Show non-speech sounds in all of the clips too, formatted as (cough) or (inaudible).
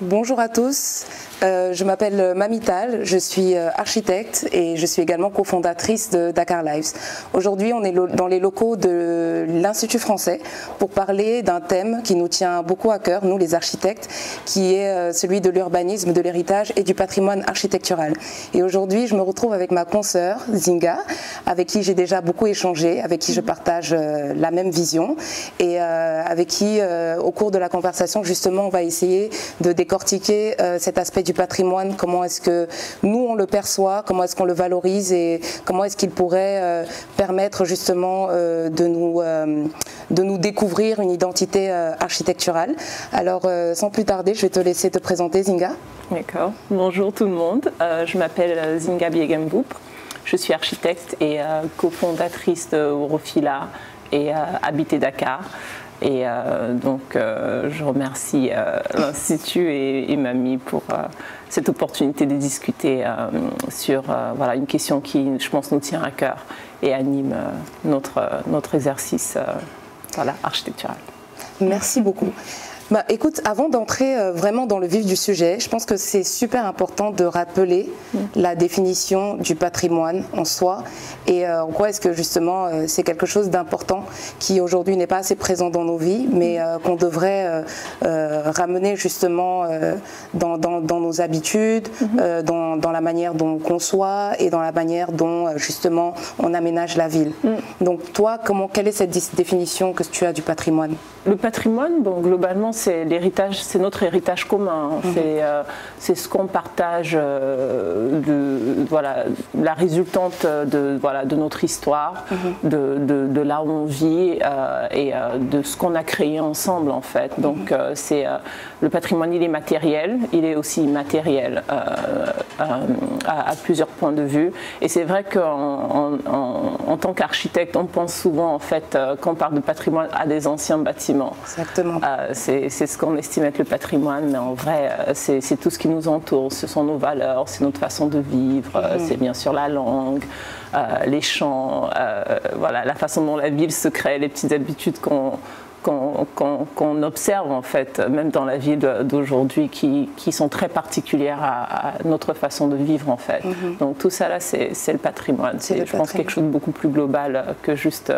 Bonjour à tous, euh, je m'appelle Mamital, je suis euh, architecte et je suis également cofondatrice de Dakar Lives. Aujourd'hui, on est dans les locaux de l'Institut français pour parler d'un thème qui nous tient beaucoup à cœur, nous les architectes, qui est euh, celui de l'urbanisme, de l'héritage et du patrimoine architectural. Et aujourd'hui, je me retrouve avec ma consoeur Zinga, avec qui j'ai déjà beaucoup échangé, avec qui je partage la même vision et avec qui, au cours de la conversation, justement, on va essayer de décortiquer euh, cet aspect du patrimoine, comment est-ce que nous on le perçoit, comment est-ce qu'on le valorise et comment est-ce qu'il pourrait euh, permettre justement euh, de, nous, de nous découvrir une identité architecturale. Alors sans plus tarder, je vais te laisser te présenter Zinga. D'accord. Bonjour tout le monde. je m'appelle Zinga Biegemboup. Je suis architecte et cofondatrice de Orofila et Habiter Dakar. Et euh, donc, euh, je remercie euh, l'Institut et, Mamie pour cette opportunité de discuter sur voilà, une question qui, je pense, nous tient à cœur et anime notre, notre exercice voilà, architectural. Merci beaucoup. Bah, écoute, avant d'entrer euh, vraiment dans le vif du sujet, je pense que c'est super important de rappeler mm. la définition du patrimoine en soi et euh, en quoi est-ce que justement euh, c'est quelque chose d'important qui aujourd'hui n'est pas assez présent dans nos vies, mais mm. qu'on devrait ramener justement dans, nos habitudes, mm-hmm. dans, la manière dont on conçoit et dans la manière dont justement on aménage la ville. Mm. Donc toi, comment, quelle est cette définition que tu as du patrimoine? Le patrimoine, bon, globalement, c'est l'héritage, c'est notre héritage commun. Mhm. Euh, c'est ce qu'on partage, euh, de, voilà, la résultante de, voilà, de notre histoire, mhm. de, de, là où on vit euh, et de ce qu'on a créé ensemble en fait. Mhm. Donc c'est le patrimoine, il est matériel, il est aussi immatériel à, plusieurs points de vue. Et c'est vrai qu'en en, tant qu'architecte, on pense souvent en fait quand on parle de patrimoine à des anciens bâtiments. Exactement. c'est c'est ce qu'on estime être le patrimoine, mais en vrai, euh, c'est tout ce qui nous entoure. Ce sont nos valeurs, c'est notre façon de vivre, euh, mhm. c'est bien sûr la langue, euh, les chants, voilà, la façon dont la ville se crée, les petites habitudes qu'on qu'on observe en fait, même dans la ville d'aujourd'hui, qui, sont très particulières à, notre façon de vivre en fait. Mhm. Donc tout ça là, c'est le patrimoine. C'est, je pense, quelque chose de beaucoup plus global que juste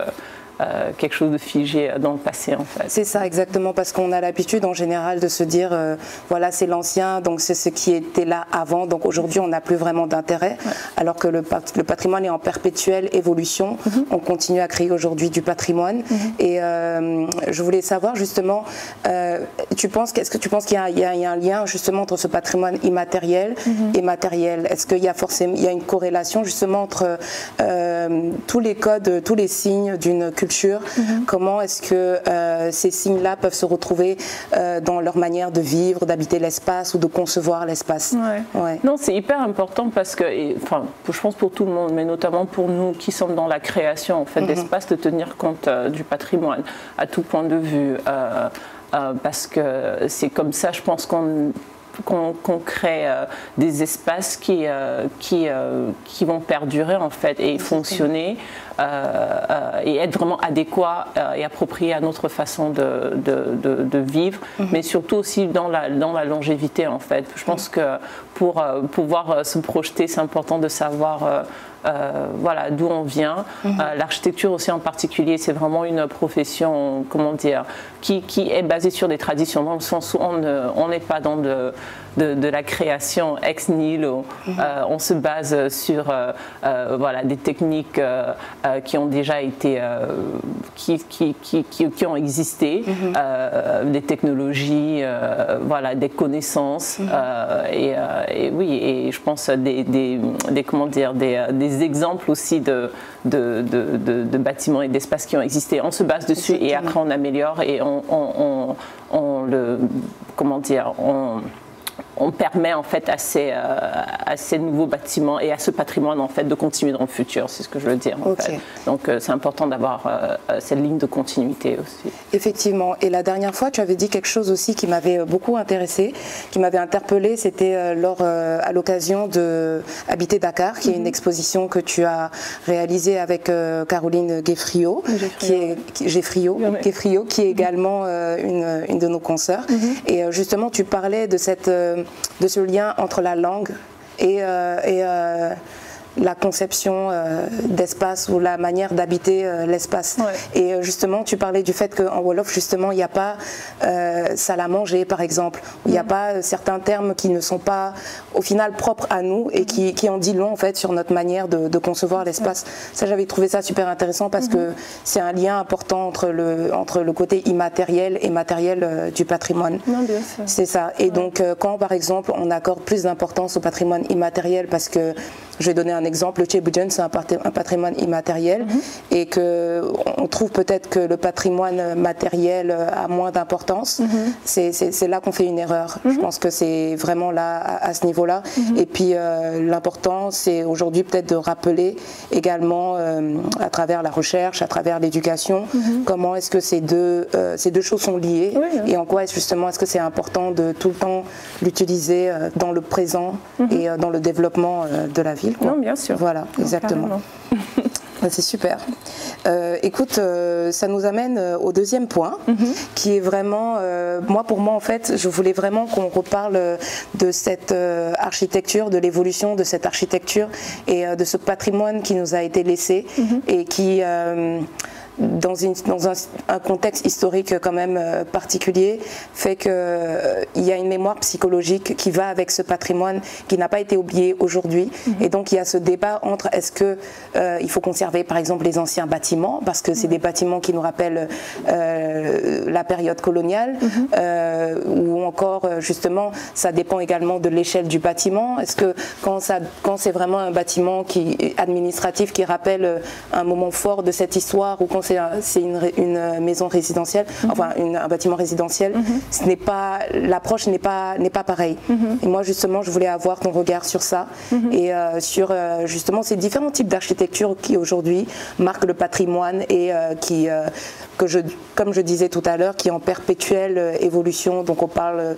euh, quelque chose de figé dans le passé en fait. C'est ça exactement parce qu'on a l'habitude en général de se dire euh, voilà c'est l'ancien donc c'est ce qui était là avant donc aujourd'hui on n'a plus vraiment d'intérêt alors que le, le, patrimoine est en perpétuelle évolution. Mhm. On continue à créer aujourd'hui du patrimoine mhm. et euh, je voulais savoir justement tu penses qu'est-ce que tu penses qu'il y, a un lien justement entre ce patrimoine immatériel mhm. et matériel? Est-ce qu'il y a forcément il y a une corrélation justement entre tous les codes tous les signes d'une culture Mhm. Comment est-ce que euh, ces signes-là peuvent se retrouver euh, dans leur manière de vivre, d'habiter l'espace ou de concevoir l'espace? Ouais. Non, c'est hyper important parce que, enfin, je pense pour tout le monde, mais notamment pour nous qui sommes dans la création en fait, mhm. d'espace, de tenir compte euh, du patrimoine à tout point de vue. parce que c'est comme ça, je pense qu'on qu'on crée des espaces qui, qui, qui vont perdurer en fait et fonctionner euh, euh, et être vraiment adéquat euh, et approprié à notre façon de, de, vivre, mhm. mais surtout aussi dans la, dans la longévité en fait. Je pense que pour pouvoir se projeter, c'est important de savoir voilà d'où on vient. Mhm. L'architecture aussi en particulier, c'est vraiment une profession, comment dire, qui, qui, est basée sur des traditions, dans le sens où on n'est pas dans de, de, la création ex nihilo. Mhm. on se base sur voilà, des techniques euh, qui ont déjà été, euh, qui, qui, qui, qui, ont existé, mhm. euh, des technologies, voilà, des connaissances, et, et, oui, et je pense des, des, des comment dire, des, des, exemples aussi de, de, de, de bâtiments et d'espaces qui ont existé. On se base dessus et après on améliore et on, on, on, on le, comment dire, on on permet en fait à ces, à ces, nouveaux bâtiments et à ce patrimoine en fait de continuer dans le futur, c'est ce que je veux dire. En fait. Donc c'est important d'avoir cette ligne de continuité aussi. Effectivement. Et la dernière fois, tu avais dit quelque chose aussi qui m'avait beaucoup intéressé, qui m'avait interpellé. C'était lors à l'occasion de Habiter Dakar, qui est une mhm. exposition que tu as réalisée avec Caroline Geffrio, qui est Geffrio, qui est également une, une, de nos consoeurs. Mhm. Et justement, tu parlais de cette de ce lien entre la langue et, euh, euh, la conception euh, d'espace ou la manière d'habiter euh, l'espace. Et euh, justement, tu parlais du fait qu'en Wolof, justement, il n'y a pas salle à manger, par exemple. Il n'y a mm. pas certains termes qui ne sont pas, au final, propres à nous et qui, qui en dit long, en fait, sur notre manière de, concevoir l'espace. Ça, j'avais trouvé ça super intéressant parce mm-hmm. que c'est un lien important entre le, entre le côté immatériel et matériel du patrimoine. C'est ça. Et donc, quand, par exemple, on accorde plus d'importance au patrimoine immatériel parce que je vais donner un exemple. Le Chebudjen, c'est un, patrimoine immatériel mhm. et que on trouve peut-être que le patrimoine matériel a moins d'importance. Mhm. C'est là qu'on fait une erreur. Je mhm. pense que c'est vraiment là, à, ce niveau-là. Et puis, euh, l'important, c'est aujourd'hui peut-être de rappeler également, euh, à travers la recherche, à travers l'éducation, comment est-ce que ces deux, euh, ces deux choses sont liées et en quoi est justement est-ce que c'est important de tout le temps l'utiliser dans le présent et dans le développement de la ville. Non, bien sûr. Voilà, exactement. (laughs) C'est super. Euh, écoute, euh, ça nous amène euh, au deuxième point, mhm. qui est vraiment, moi pour moi en fait, je voulais vraiment qu'on reparle de cette architecture, de l'évolution de cette architecture et de ce patrimoine qui nous a été laissé mhm. et qui dans, une, dans un, un, contexte historique quand même euh, particulier, fait qu'il euh, y a une mémoire psychologique qui va avec ce patrimoine qui n'a pas été oublié aujourd'hui. Mhm. Et donc il y a ce débat entre est-ce que euh, il faut conserver par exemple les anciens bâtiments parce que c'est des bâtiments qui nous rappellent la période coloniale mhm. ou encore justement ça dépend également de l'échelle du bâtiment. Est-ce que quand ça quand c'est vraiment un bâtiment qui administratif qui rappelle un moment fort de cette histoire ou quand c'est une, maison résidentielle, mhm. enfin un bâtiment résidentiel, mhm. ce n'est pas l'approche n'est pas n'est pas pareille. Mhm. Et moi justement, je voulais avoir ton regard sur ça et euh, sur euh, justement ces différents types d'architecture qui aujourd'hui marquent le patrimoine et euh, qui que je, comme je disais tout à l'heure, qui est en perpétuelle évolution. Donc on parle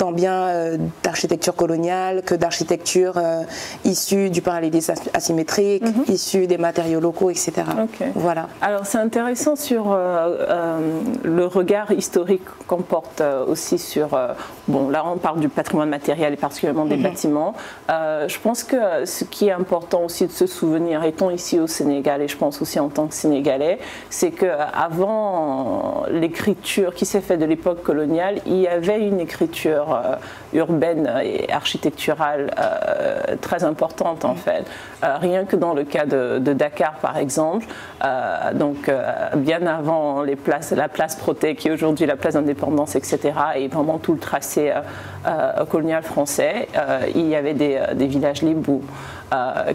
tant bien euh, d'architecture coloniale que d'architecture euh, issue du parallélisme asymétrique, mhm. issue des matériaux locaux, etc. Voilà. Alors c'est intéressant sur euh, le regard historique qu'on porte aussi sur. bon, là on parle du patrimoine matériel et particulièrement des mhm. bâtiments. je pense que ce qui est important aussi de se souvenir, étant ici au Sénégal et je pense aussi en tant que Sénégalais, c'est qu'avant l'écriture qui s'est faite de l'époque coloniale, il y avait une écriture euh, urbaine et architecturale euh, très importante en mm. fait. Euh, rien que dans le cas de, Dakar par exemple, donc bien avant les places, la place Proté qui est aujourd'hui la place d'indépendance, etc. et vraiment tout le tracé colonial français, il y avait des, villages libres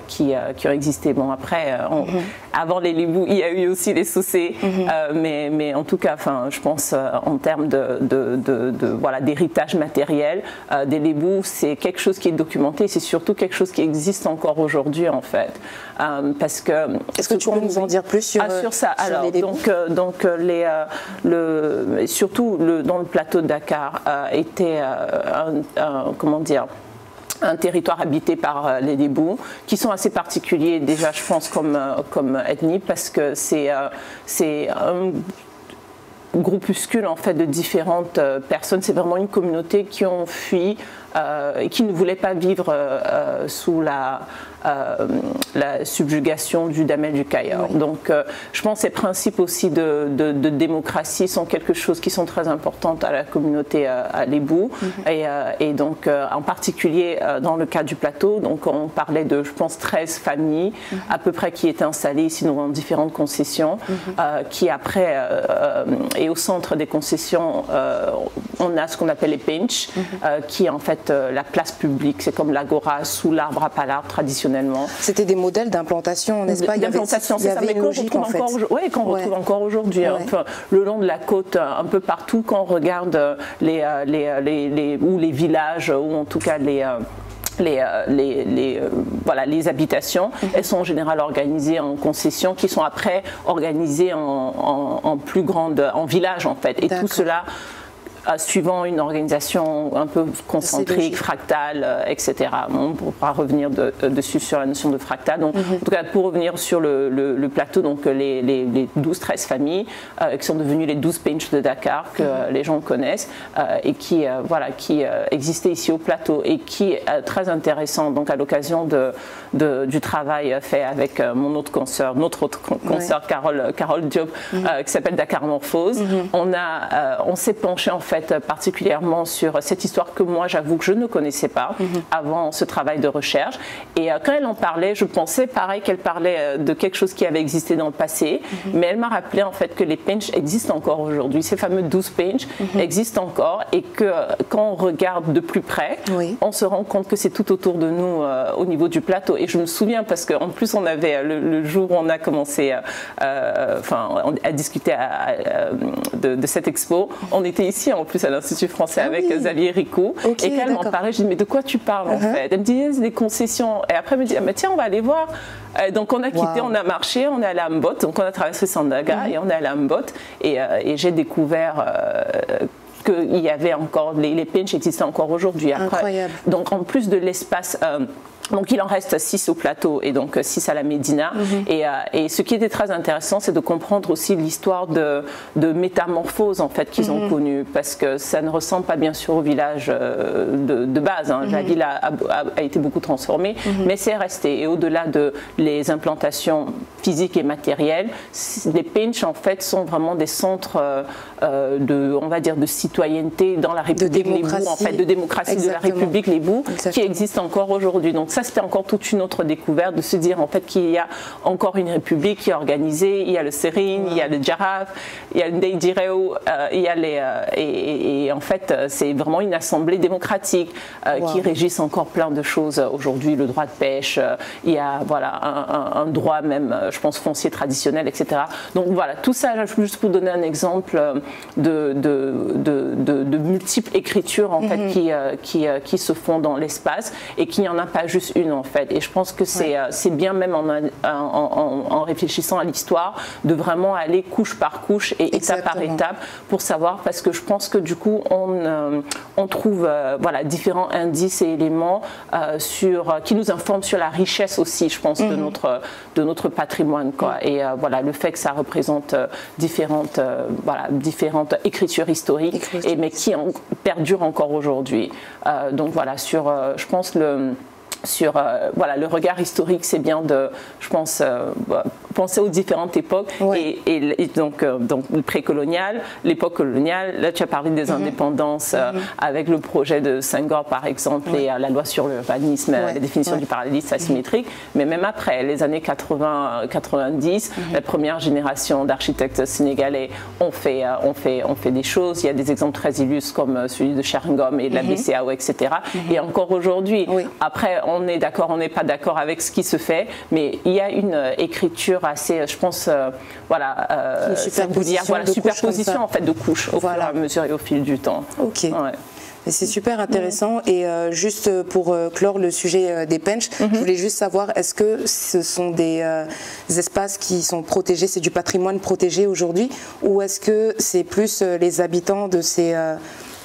qui, qui, ont existé. Bon, après, mm-hmm. avant les Libous, il y a eu aussi les Soucés, mm-hmm. mais, mais en tout cas, enfin, je pense en termes de, de, de voilà, d'héritage matériel, euh, des lébous, c'est quelque chose qui est documenté, c'est surtout quelque chose qui existe encore aujourd'hui en fait. Euh, parce que est-ce que tu peux nous en dire plus sur, ah, sur ça Alors donc donc les le surtout le, dans le plateau de Dakar était un, comment dire un territoire habité par les Débous, qui sont assez particuliers déjà, je pense, comme, comme ethnie, parce que c'est c'est un groupuscule en fait de différentes euh, personnes. C'est vraiment une communauté qui ont fui euh, et qui ne voulaient pas vivre euh, sous la euh, la subjugation du Damel du Caillard. Donc euh, je pense que ces principes aussi de, démocratie sont quelque chose qui sont très importants à la communauté euh, à l'Ébou. Mhm. et, donc en particulier dans le cas du plateau, donc on parlait de je pense 13 familles mhm. à peu près qui étaient installées ici dans différentes concessions, mhm. qui après et au centre des concessions on a ce qu'on appelle les pinch, qui en fait la place publique. C'est comme l'agora sous l'arbre à palabres C'était des modèles d'implantation, n'est-ce pas? D'implantation, c'est ça, mais qu'on retrouve, encore, ouais, qu'on retrouve encore aujourd'hui. Hein. Enfin, le long de la côte, un peu partout, quand on regarde les, les, les, les ou les villages, ou en tout cas les les, les, les, voilà, les habitations, mhm. elles sont en général organisées en concessions qui sont après organisées en, en, en plus grande, en village en fait. Et tout cela suivant une organisation un peu concentrique, fractale, euh, etc. On pourra revenir euh, dessus sur la notion de fractal. Donc, mhm. En tout cas, pour revenir sur le, plateau, donc les, les, 12-13 familles euh, qui sont devenues les 12 pinches de Dakar, que mhm. les gens connaissent, et qui, voilà, qui existaient ici au plateau, et qui est très intéressant, donc à l'occasion de, du travail fait avec mon autre consoeur, notre autre consoeur, Carole, Carole Diop, mhm. qui s'appelle Dakar Morphose. On, a, on s'est penché en fait particulièrement sur cette histoire que moi, j'avoue que je ne connaissais pas mhm. avant ce travail de recherche. Et euh, quand elle en parlait, je pensais pareil qu'elle parlait euh, de quelque chose qui avait existé dans le passé, mhm. mais elle m'a rappelé en fait que les pinches existent encore aujourd'hui. Ces fameux 12 pinches mhm. existent encore et que euh, quand on regarde de plus près, on se rend compte que c'est tout autour de nous au niveau du plateau. Et je me souviens parce qu'en plus, on avait le, jour où on a commencé enfin, à discuter de, de, cette expo, on était ici en plus à l'Institut français ah avec Xavier Ricou. et quand elle m'en parlait, je dis mais de quoi tu parles en uh-huh. fait? Elle me dit des concessions. Et après elle me dit ah, mais tiens on va aller voir. donc on a quitté, on a marché, on est allé à Mbot, donc on a traversé Sandaga uh-huh. et on est allé à Mbot et, euh, et j'ai découvert euh, qu'il y avait encore, les, les pinches existaient encore aujourd'hui. Incroyable. Donc en plus de l'espace euh, donc il en reste 6 au plateau et donc 6 à la Médina. Mhm. et, euh, et, ce qui était très intéressant, c'est de comprendre aussi l'histoire de, de, métamorphose en fait qu'ils ont mhm. connue, parce que ça ne ressemble pas bien sûr au village euh, de, de base. Hein. La mhm. ville a, a, été beaucoup transformée, mais c'est resté. Et au-delà de les implantations physiques et matérielles, les pinches en fait sont vraiment des centres euh, de, on va dire, de citoyenneté dans la République, les bouts, en fait, de démocratie de la République, les bouts, qui existent encore aujourd'hui. Donc ça, c'était encore toute une autre découverte de se dire en fait qu'il y a encore une république qui est organisée. Il y a le Serine, il y a le Jaraf, il y a le Ndeireo, euh, il y a les euh, et, en fait c'est vraiment une assemblée démocratique euh, qui régisse encore plein de choses aujourd'hui. Le droit de pêche, il y a voilà un, droit même, je pense foncier traditionnel, etc. Donc voilà tout ça juste pour donner un exemple de de, de, multiples écritures en fait mhm. qui qui qui se font dans l'espace et qu'il n'y en a pas juste une en fait. Et je pense que c'est euh, c'est bien même en, en, réfléchissant à l'histoire de vraiment aller couche par couche et étape par étape pour savoir parce que je pense que du coup on, euh, on trouve euh, voilà, différents indices et éléments sur, qui nous informent sur la richesse aussi je pense de, mhm. notre, de notre patrimoine. Quoi. Et voilà, le fait que ça représente différentes, voilà, différentes écritures historiques et, mais qui en, perdurent encore aujourd'hui. donc voilà, sur je pense le sur euh, voilà, le regard historique, c'est bien de, je pense, euh, bah, penser aux différentes époques. Et, donc, euh, donc le précolonial, l'époque coloniale, là tu as parlé des mhm. indépendances mhm. avec le projet de Senghor par exemple et la loi sur l'urbanisme, la définition du parallélisme mhm. asymétrique. Mais même après, les années 80-90, la première génération d'architectes sénégalais ont fait, ont, fait, ont fait des choses. Il y a des exemples très illustres comme celui de Sharingom et de la BCAO, etc. Et encore aujourd'hui, après, on on est d'accord, on n'est pas d'accord avec ce qui se fait, mais il y a une euh, écriture assez, je pense, euh, voilà, euh, superposition, voilà, superposition en fait de couches au fur et à mesure et au fil du temps. Ok. C'est super intéressant. Et juste pour clore le sujet des penches, je mhm. voulais juste savoir, est-ce que ce sont des, espaces qui sont protégés, c'est du patrimoine protégé aujourd'hui, ou est-ce que c'est plus les habitants de ces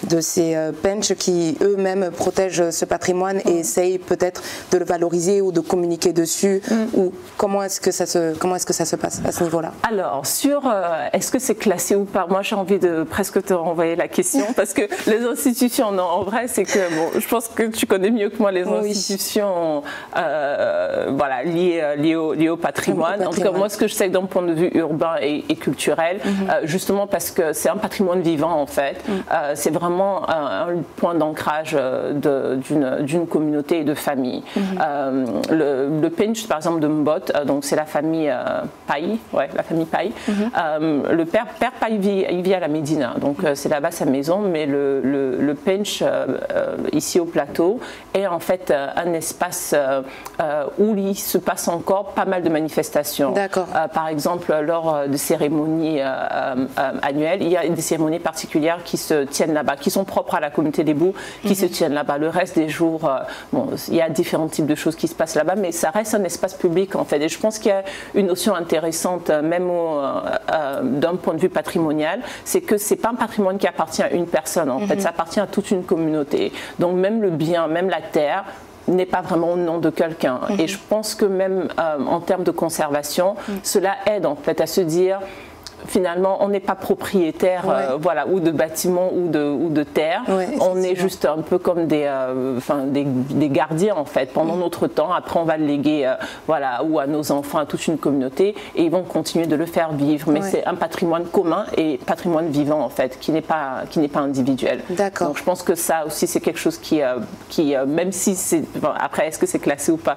de ces euh, penches qui eux-mêmes protègent ce patrimoine et mm. essayent peut-être de le valoriser ou de communiquer dessus mm. ou comment est-ce que ça se comment est-ce que ça se passe à ce niveau-là? Alors sur euh, est-ce que c'est classé ou pas? Moi j'ai envie de presque te renvoyer la question (laughs) parce que les institutions en vrai c'est que bon je pense que tu connais mieux que moi les institutions euh, voilà liées liées au, liées au patrimoine. En tout cas moi ce que je sais d'un point de vue urbain et, culturel mm-hmm. justement parce que c'est un patrimoine vivant en fait mm. c'est vraiment vraiment un, point d'ancrage d'une communauté et de famille. Mhm. le, pinch, par exemple, de Mbot, donc c'est la famille Paille, ouais, la famille Paille. Mhm. le père, père Paille vit, il vit à la Médina, donc c'est là-bas sa maison, mais le, le, pinch ici au plateau est en fait un espace où il se passe encore pas mal de manifestations. Par exemple, lors de cérémonies annuelles, il y a des cérémonies particulières qui se tiennent là-bas, qui sont propres à la communauté des bouts, qui se mhm. tiennent là-bas. Le reste des jours, euh, bon, il y a différents types de choses qui se passent là-bas, mais ça reste un espace public en fait. Et je pense qu'il y a une notion intéressante, euh, même euh, d'un point de vue patrimonial, c'est que c'est pas un patrimoine qui appartient à une personne en fait, mhm. ça appartient à toute une communauté. Donc même le bien, même la terre, n'est pas vraiment au nom de quelqu'un. Et mhm. je pense que même en termes de conservation, cela aide en fait à se dire finalement, on n'est pas propriétaire euh, voilà, ou de bâtiments ou de, ou de terre. on est juste un peu comme des, euh, enfin, des, gardiens, en fait, pendant mm. notre temps. Après, on va le léguer euh, voilà, ou à nos enfants, à toute une communauté, et ils vont continuer de le faire vivre. Mais c'est un patrimoine commun et patrimoine vivant, en fait, qui n'est pas, qui pas individuel. D'accord. Donc, je pense que ça aussi, c'est quelque chose qui, qui même si c'est. après, est-ce que c'est classé ou pas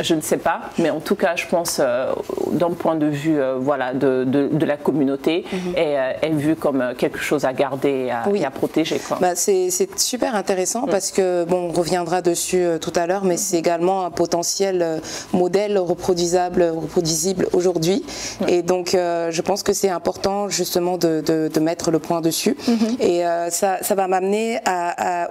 Je ne sais pas. Mais en tout cas, je pense, d'un point de vue voilà, de, de de la communauté mhm. euh, est, vu comme euh, quelque chose à garder et à, protéger. Bah, c'est super intéressant mm. parce que, bon, on reviendra dessus euh, tout à l'heure, mais c'est également un potentiel modèle reproduisable, reproduisible aujourd'hui. Mm. Et donc, je pense que c'est important justement de, de, mettre le point dessus. Mm-hmm. Et ça, ça, va m'amener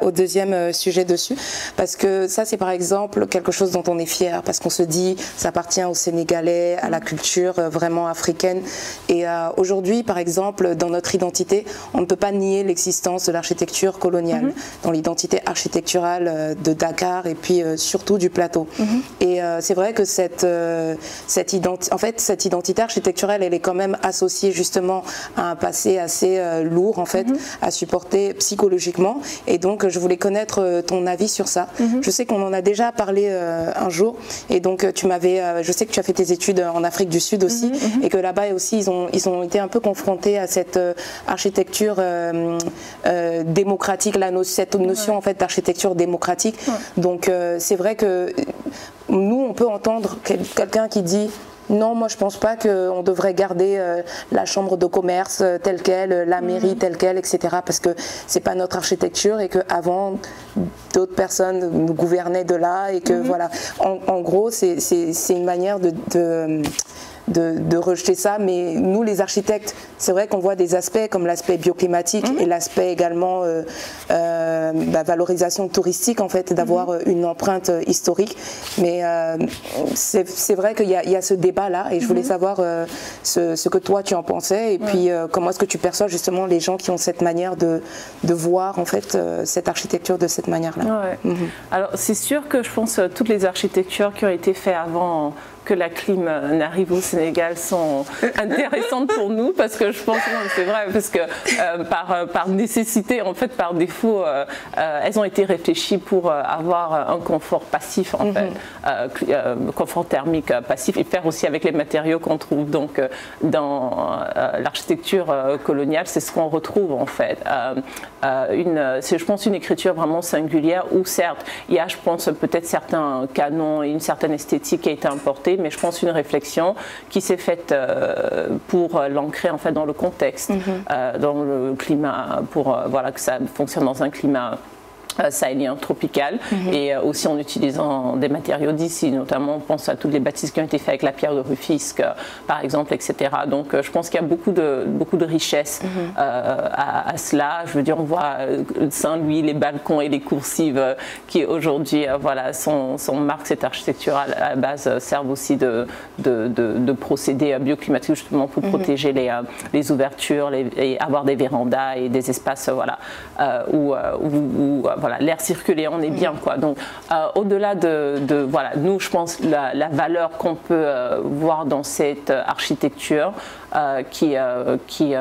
au deuxième sujet dessus parce que ça, c'est par exemple quelque chose dont on est fier parce qu'on se dit ça appartient aux Sénégalais, à la culture vraiment africaine. Et et euh, aujourd'hui, par exemple, dans notre identité, on ne peut pas nier l'existence de l'architecture coloniale, mhm. dans l'identité architecturale euh, de Dakar et puis euh, surtout du plateau. Mhm. Et c'est vrai que cette, cette, identi en fait, cette identité architecturale, elle est quand même associée justement à un passé assez lourd, en fait, mhm. à supporter psychologiquement. Et donc, je voulais connaître ton avis sur ça. Je sais qu'on en a déjà parlé un jour. Et donc, tu m'avais, je sais que tu as fait tes études en Afrique du Sud aussi, et que là-bas aussi, ils ont ils ont été un peu confrontés à cette euh, architecture euh, euh, démocratique, la cette notion en fait d'architecture démocratique. Donc c'est vrai que nous, on peut entendre quelqu'un qui dit non, moi je pense pas qu'on devrait garder la chambre de commerce telle qu'elle, la mairie mhm. telle qu'elle, etc. Parce que c'est pas notre architecture et qu'avant d'autres personnes nous gouvernaient de là et que mhm. voilà. En, gros, c'est une manière de de, rejeter ça. Mais nous, les architectes, c'est vrai qu'on voit des aspects comme l'aspect bioclimatique mhm. et l'aspect également euh, euh, bah, valorisation touristique, en fait, d'avoir mhm. une empreinte historique. Mais euh, c'est vrai qu'il y, a ce débat-là et je voulais mhm. savoir ce, que toi tu en pensais et puis comment est-ce que tu perçois justement les gens qui ont cette manière de, de voir en fait cette architecture de cette manière-là? Alors c'est sûr que je pense toutes les architectures qui ont été faites avant que la clim n'arrive au Sénégal sont (laughs) intéressantes pour nous parce que je pense, c'est vrai, parce que euh, par, euh, par nécessité, en fait, par défaut, euh, elles ont été réfléchies pour avoir un confort passif, en fait, mhm. confort thermique passif et faire aussi avec les matériaux qu'on trouve donc dans l'architecture coloniale, c'est ce qu'on retrouve en fait. une, c'est, je pense, une écriture vraiment singulière où certes, il y a, je pense, peut-être certains canons et une certaine esthétique qui a été importée, mais je pense une réflexion qui s'est faite euh, pour l'ancrer en fait dans le contexte, mhm. euh, dans le climat, pour euh, voilà que ça fonctionne dans un climat sahélien tropical mhm. et euh, aussi en utilisant des matériaux d'ici, notamment on pense à toutes les bâtisses qui ont été faites avec la pierre de Rufisque, par exemple, etc. Donc euh, je pense qu'il y a beaucoup de, beaucoup de richesse mhm. à, cela. Je veux dire, on voit Saint-Louis, les balcons et les coursives qui aujourd'hui voilà, sont, sont marques cette architecture à la base servent aussi de, de, de, procédés bioclimatiques justement pour mhm. protéger les, les ouvertures les, et avoir des vérandas et des espaces voilà, où, où, où l'air circuler, on est bien quoi. Donc euh, au-delà de, voilà, nous je pense la, valeur qu'on peut euh, voir dans cette architecture euh, qui, qui,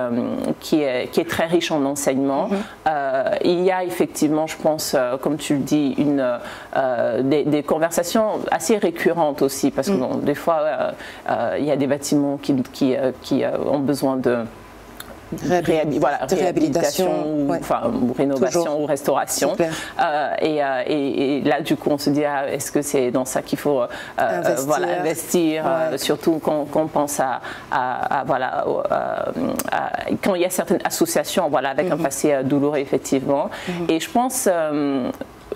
qui, est, qui, est, très riche en enseignement. Mm-hmm. il y a effectivement, je pense, comme tu le dis, une, des, conversations assez récurrentes aussi, parce que mm. des fois, il y a des bâtiments qui ont besoin de voilà, réhabilitation, ou, enfin, rénovation ou restauration. Euh, et, là, du coup, on se dit, ah, est-ce que c'est dans ça qu'il faut investir, voilà, investir surtout quand, on pense à, voilà, quand il y a certaines associations voilà, avec un mhm. passé douloureux, effectivement. Mhm. Et je pense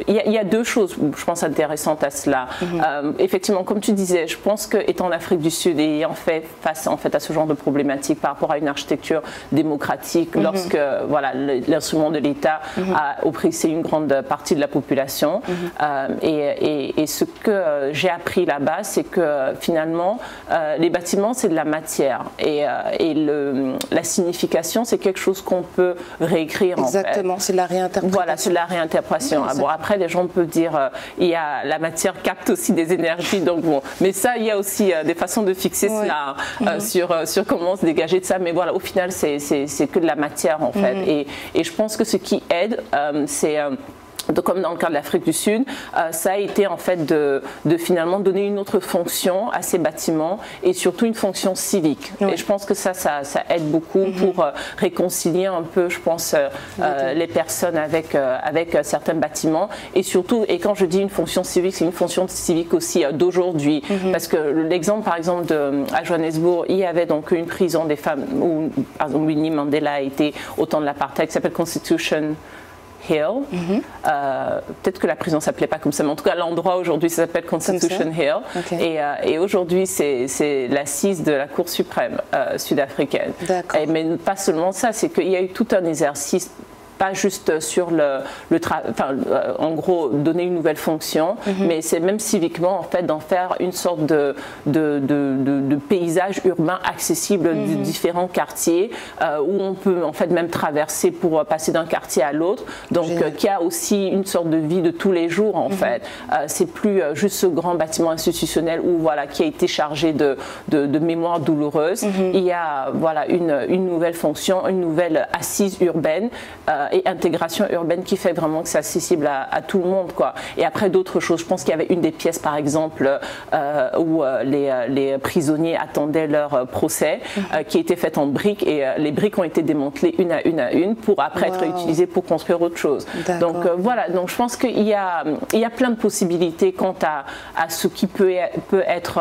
il y, a deux choses, je pense, intéressantes à cela. Mhm. Euh, effectivement, comme tu disais, je pense qu'étant en Afrique du Sud et ayant fait face en fait, à ce genre de problématiques par rapport à une architecture démocratique, mhm. lorsque voilà, l'instrument de l'État mhm. a oppressé une grande partie de la population. Euh, et, ce que j'ai appris là-bas, c'est que finalement, euh, les bâtiments, c'est de la matière. Et, le, la signification, c'est quelque chose qu'on peut réécrire. Exactement, c'est la réinterprétation. Voilà, c'est la réinterprétation. bon, après, les gens peuvent dire, euh, il y a, la matière capte aussi des énergies, donc bon. Mais ça, il y a aussi euh, des façons de fixer cela euh, mhm. sur, sur comment se dégager de ça. Mais voilà, au final, c'est que de la matière, en fait. Mhm. Et, et, je pense que ce qui aide, c'est comme dans le cas de l'Afrique du Sud, euh, ça a été en fait de, finalement donner une autre fonction à ces bâtiments et surtout une fonction civique. Et je pense que ça, ça, aide beaucoup mhm. pour euh, réconcilier un peu, je pense, euh, les personnes avec, avec certains bâtiments. Et surtout, et quand je dis une fonction civique, c'est une fonction civique aussi d'aujourd'hui. Mhm. Parce que l'exemple, par exemple, de, à Johannesburg, il y avait donc une prison des femmes où, exemple, Winnie Mandela a été au temps de l'apartheid, qui s'appelle Constitution. Hill. Mhm. Euh, peut-être que la prison s'appelait pas comme ça, mais en tout cas l'endroit aujourd'hui s'appelle Constitution Hill. Euh, et, aujourd'hui c'est l'assise de la Cour suprême euh, sud-africaine. Mais pas seulement ça, c'est qu'il y a eu tout un exercice pas juste sur le, le enfin, euh, en gros donner une nouvelle fonction, mhm. mais c'est même civiquement en fait d'en faire une sorte de, de, de, paysage urbain accessible de mhm. différents quartiers euh, où on peut en fait même traverser pour passer d'un quartier à l'autre. Donc euh, qui a aussi une sorte de vie de tous les jours en mhm. fait. c'est plus juste ce grand bâtiment institutionnel où voilà qui a été chargé de, de, mémoire douloureuse. Il y a voilà une, une nouvelle fonction, une nouvelle assise urbaine et intégration urbaine qui fait vraiment que c'est accessible à, tout le monde. Quoi. Et après d'autres choses, je pense qu'il y avait une des pièces par exemple euh, où euh, euh, les, prisonniers attendaient leur procès mhm. qui était faite en briques et les briques ont été démantelées une à une à une pour après être utilisées pour construire autre chose. Donc voilà, donc je pense qu'il y a, il y a plein de possibilités quant à, à ce qui peut, peut être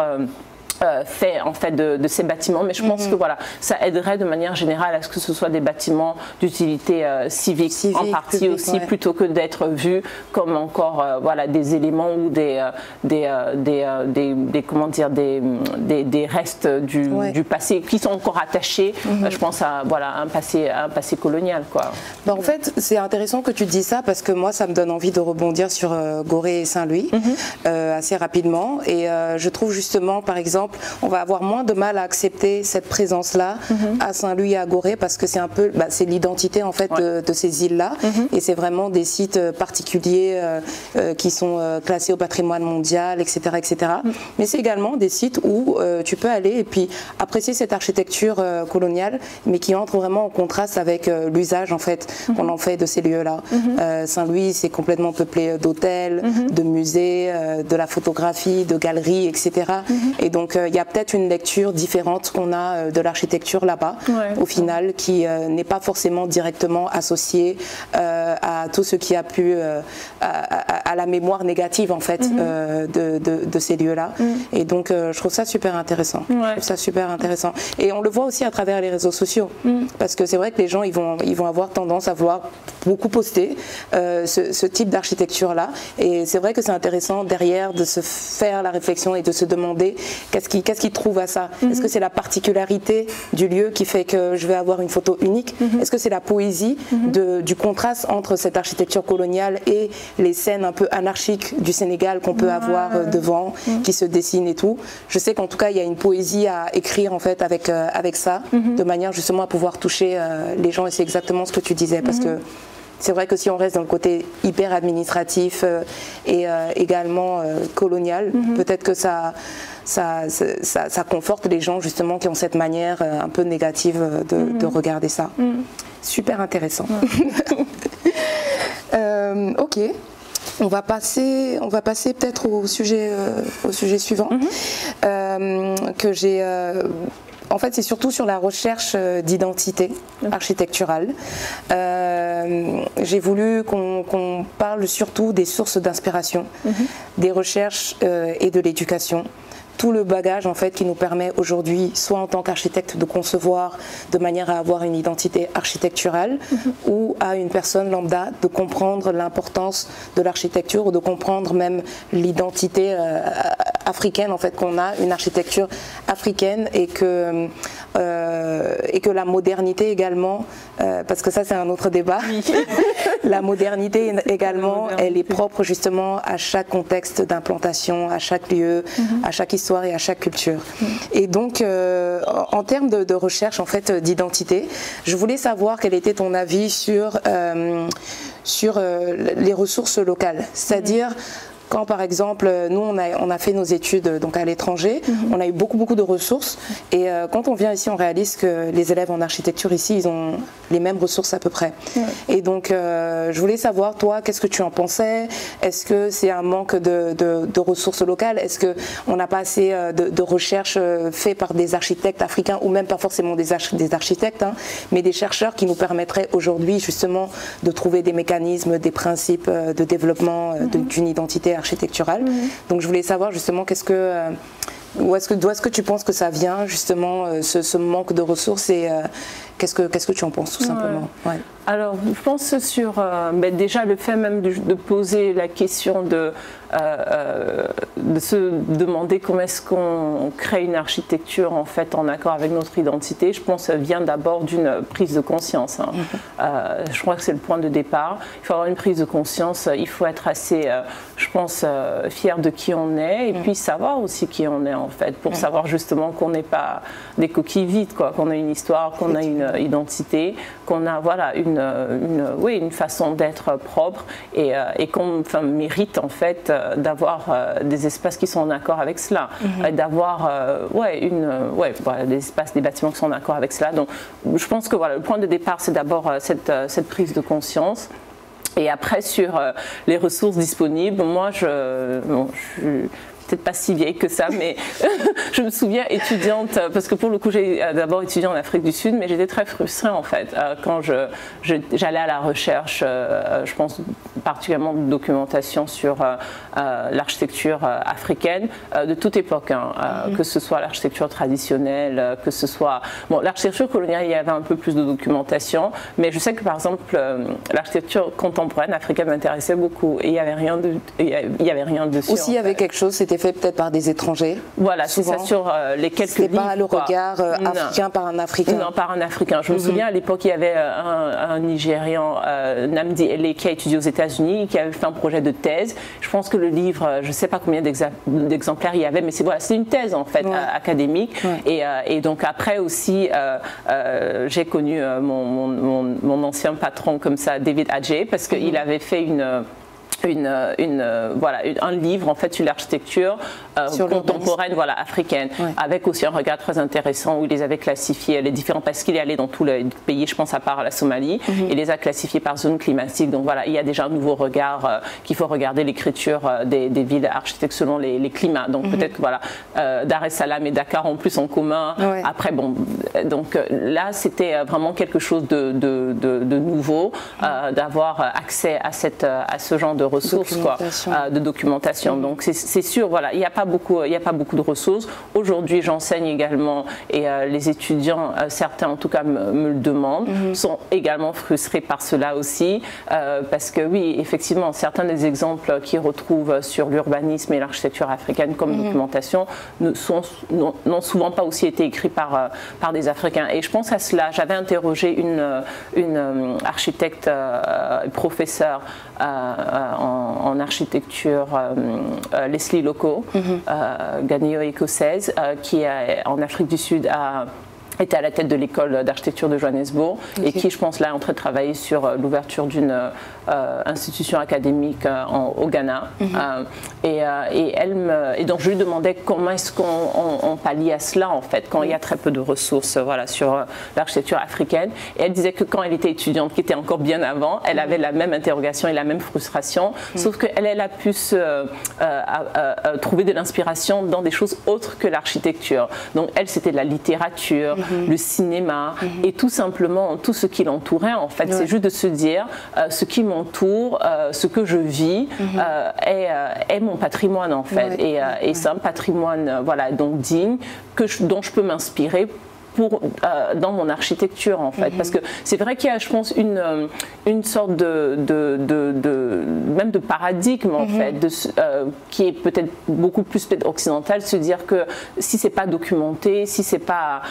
euh, fait en fait de, ces bâtiments, mais je pense mhm. que voilà, ça aiderait de manière générale à ce que ce soit des bâtiments d'utilité euh, civique, en partie aussi, plutôt que d'être vus comme encore euh, voilà des éléments ou des des, des, des, comment dire des, des, restes du, du, passé qui sont encore attachés. Mhm. je pense à voilà un passé un passé colonial quoi. Ben, en fait, c'est intéressant que tu dis ça parce que moi, ça me donne envie de rebondir sur Gorée et Saint-Louis mhm. assez rapidement et je trouve justement par exemple on va avoir moins de mal à accepter cette présence-là mhm. à Saint-Louis et à Gorée parce que c'est un peu, bah, c'est l'identité en fait de, ces îles-là mhm. et c'est vraiment des sites euh, particuliers euh, euh, qui sont classés au patrimoine mondial, etc., etc. Mhm. Mais c'est également des sites où tu peux aller et puis apprécier cette architecture coloniale, mais qui entre vraiment en contraste avec l'usage en fait qu'on en fait de ces lieux-là. Saint-Louis, c'est complètement peuplé d'hôtels, de musées, de la photographie, de galeries, etc. Et donc il y a peut-être une lecture différente qu'on a euh, de l'architecture là-bas, au final, qui euh, n'est pas forcément directement associée euh, à tout ce qui a pu, à, la mémoire négative en fait mhm. de, ces lieux-là. Mhm. Et donc, je trouve ça super intéressant. Je trouve ça super intéressant. Et on le voit aussi à travers les réseaux sociaux, mhm. parce que c'est vrai que les gens, ils vont, ils vont avoir tendance à vouloir beaucoup poster ce, type d'architecture-là. Et c'est vrai que c'est intéressant derrière de se faire la réflexion et de se demander qu'est-ce Qu'est-ce qu'ils trouvent à ça? Est-ce mhm. que c'est la particularité du lieu qui fait que je vais avoir une photo unique? Mhm. Est-ce que c'est la poésie mhm. du contraste entre cette architecture coloniale et les scènes un peu anarchiques du Sénégal qu'on peut avoir euh, devant, qui se dessinent et tout? Je sais qu'en tout cas, il y a une poésie à écrire en fait avec, euh, avec ça, de manière justement à pouvoir toucher euh, les gens. Et c'est exactement ce que tu disais, parce que c'est vrai que si on reste dans le côté hyper administratif et également colonial, peut-être que ça, ça, ça, conforte les gens justement qui ont cette manière euh, un peu négative de, mhm. regarder ça. Mhm. Super intéressant. (laughs) Euh, ok. On va passer, on va passer peut-être au sujet, euh, au sujet suivant mhm. que j'ai en fait, c'est surtout sur la recherche d'identité architecturale. J'ai voulu qu'on parle surtout des sources d'inspiration, mhm. des recherches et de l'éducation tout le bagage en fait qui nous permet aujourd'hui, soit en tant qu'architecte, de concevoir de manière à avoir une identité architecturale, mhm. ou à une personne lambda de comprendre l'importance de l'architecture ou de comprendre même l'identité euh, africaine en fait qu'on a, une architecture africaine et que euh, et que la modernité également, euh, parce que ça c'est un autre débat, (laughs) la modernité (laughs) également, elle est propre justement à chaque contexte d'implantation, à chaque lieu, mhm. à chaque histoire et à chaque culture. Et donc, euh, en termes de, recherche en fait d'identité, je voulais savoir quel était ton avis sur sur les ressources locales, c'est-à-dire quand par exemple, nous on a, on a fait nos études donc à l'étranger, mhm. on a eu beaucoup beaucoup de ressources et euh, quand on vient ici on réalise que les élèves en architecture ici ils ont les mêmes ressources à peu près. Et donc euh, je voulais savoir toi qu'est-ce que tu en pensais? Est-ce que c'est un manque de, de, ressources locales? Est-ce qu'on n'a pas assez euh, de, de recherches faites par des architectes africains ou même pas forcément des, des architectes, hein, mais des chercheurs qui nous permettraient aujourd'hui justement de trouver des mécanismes, des principes de développement mhm. d'une identité architecturale. Mhm. Donc je voulais savoir justement qu'est-ce que euh, où est-ce que d'où est-ce que tu penses que ça vient justement euh, ce, manque de ressources et euh, qu'est-ce que qu'est-ce que tu en penses tout simplement? Alors je pense sur ben, déjà le fait même de, poser la question de de se demander comment est-ce qu'on crée une architecture en fait en accord avec notre identité. Je pense que ça vient d'abord d'une prise de conscience. Hein. Mhm. je crois que c'est le point de départ. Il faut avoir une prise de conscience. Il faut être assez je pense, euh, fier de qui on est et mm. puis savoir aussi qui on est en fait, pour mm. savoir justement qu'on n'est pas des coquilles vides, quoi, qu'on a une histoire, qu'on a une identité, qu'on a voilà une, une, oui, une façon d'être propre et, euh, et qu'on enfin, mérite en fait euh, d'avoir des espaces qui sont en accord avec cela, mm-hmm. d'avoir ouais, une, ouais, voilà, des espaces, des bâtiments qui sont en accord avec cela. Donc je pense que voilà, le point de départ c'est d'abord cette, cette prise de conscience. Et après, sur euh, les ressources disponibles, moi, je, bon, je, peut-être pas si vieille que ça, mais (laughs) je me souviens étudiante, parce que pour le coup j'ai euh, d'abord étudié en Afrique du Sud, mais j'étais très frustrée en fait euh, quand je, j'allais à la recherche, euh, je pense particulièrement de documentation sur l'architecture africaine de toute époque, hein, mhm. que ce soit l'architecture traditionnelle, que ce soit bon l'architecture coloniale, il y avait un peu plus de documentation, mais je sais que par exemple l'architecture contemporaine africaine m'intéressait beaucoup et il n'y avait rien de, il y avait rien dessus. Aussi il y avait quelque chose, c'était fait peut-être par des étrangers. Voilà, c'est ça sur euh, les quelques livres. pas le regard euh, africain par un Africain. Non, par un Africain. Je me mhm. souviens à l'époque, il y avait euh, un, Nigérian, Namdi Ele, qui a étudié aux États-Unis, qui avait fait un projet de thèse. Je pense que le livre, je ne sais pas combien d'exemplaires il y avait, mais c'est voilà, une thèse en fait académique. Et, donc après aussi, j'ai connu mon, mon, ancien patron comme ça, David Adjei, parce qu'il mhm. avait fait une une, une, voilà, un livre en fait sur l'architecture euh, contemporaine voilà, africaine, avec aussi un regard très intéressant où il les avait classifiés, les différents, parce qu'il est allé dans tous les pays, je pense à part la Somalie, mhm. il les a classifiés par zone climatique. Donc voilà, il y a déjà un nouveau regard euh, qu'il faut regarder l'écriture euh, des, des, villes architectes selon les, les climats. Donc mhm. peut-être que voilà, Dar es Salaam et Dakar en plus en commun. Après, bon, donc là, c'était vraiment quelque chose de, de, de, nouveau, d'avoir accès à, cette, à ce genre de ressources, quoi, euh, de documentation. Mm. Donc c'est sûr, voilà, il n'y a pas beaucoup, il a pas beaucoup de ressources. Aujourd'hui, j'enseigne également et euh, les étudiants, euh, certains en tout cas me, le demandent, mm-hmm. sont également frustrés par cela aussi, parce que oui, effectivement, certains des exemples qu'ils retrouvent sur l'urbanisme et l'architecture africaine comme mm-hmm. documentation n'ont souvent pas aussi été écrits par, par des Africains. Et je pense à cela. J'avais interrogé une, une architecte professeure en, architecture, euh, euh, Leslie Loco, mm -hmm. écossaise, qui est en Afrique du Sud a était à la tête de l'école d'architecture de Johannesburg et qui, je pense, là est en train de travailler sur euh, l'ouverture d'une euh, institution académique euh, au Ghana. Mhm. et, elle me, et donc je lui demandais comment est-ce qu'on pallie à cela en fait quand il y a très peu de ressources voilà sur l'architecture africaine. Et elle disait que quand elle était étudiante, qui était encore bien avant, elle mhm. avait la même interrogation et la même frustration, mhm. sauf qu'elle elle a pu se, trouver de l'inspiration dans des choses autres que l'architecture. Donc elle, c'était de la littérature, le cinéma mhm. et tout simplement tout ce qui l'entourait. En fait, c'est juste de se dire euh, ce qui m'entoure, euh, ce que je vis mhm. euh, est, mon patrimoine en fait. Et, et c'est un patrimoine voilà donc digne que dont je peux m'inspirer euh, dans mon architecture en fait. Parce que c'est vrai qu'il y a, je pense, une, euh, une sorte de, de, même de paradigme en mhm. fait, de, euh, qui est peut-être beaucoup plus occidental, se dire que si c'est pas documenté, si c'est pas,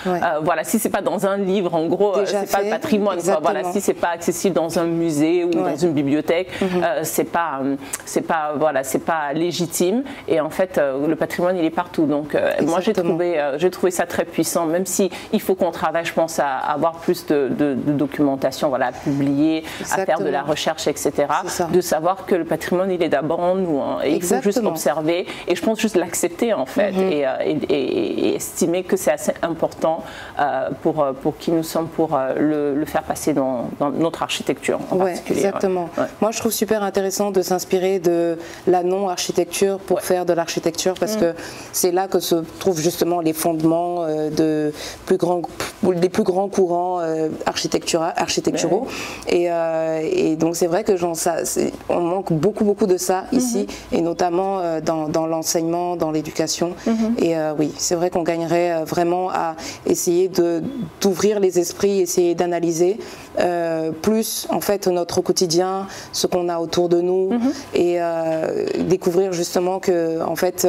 voilà, si c'est pas dans un livre, en gros, c'est pas le patrimoine. Voilà, si c'est pas accessible dans un musée ou dans une bibliothèque, mhm. c'est pas, c'est pas, voilà, c'est pas légitime. Et en fait, le patrimoine, il est partout. Donc, moi, j'ai trouvé, j'ai trouvé ça très puissant, même si il faut qu'on travaille, je pense, à avoir plus de, documentation, voilà, à publier, à faire de la recherche, etc. De savoir que le patrimoine, il est d'abord en nous. Hein, et il faut juste observer et je pense juste l'accepter, en fait, mhm. euh, et, estimer que c'est assez important euh, pour, euh, pour qui nous sommes pour le, faire passer dans, notre architecture en particulier. Exactement. Moi, je trouve super intéressant de s'inspirer de la non-architecture pour faire de l'architecture parce mhm. que c'est là que se trouvent justement les fondements de plus grands, des plus grands courants euh, architecturaux. Euh, et, donc c'est vrai que ça, on manque beaucoup, beaucoup de ça ici, mhm. et notamment euh, dans, l'enseignement, dans l'éducation. Mhm. Et oui, c'est vrai qu'on gagnerait vraiment à essayer d'ouvrir les esprits, essayer d'analyser plus en fait notre quotidien, ce qu'on a autour de nous, mhm. et découvrir justement que en fait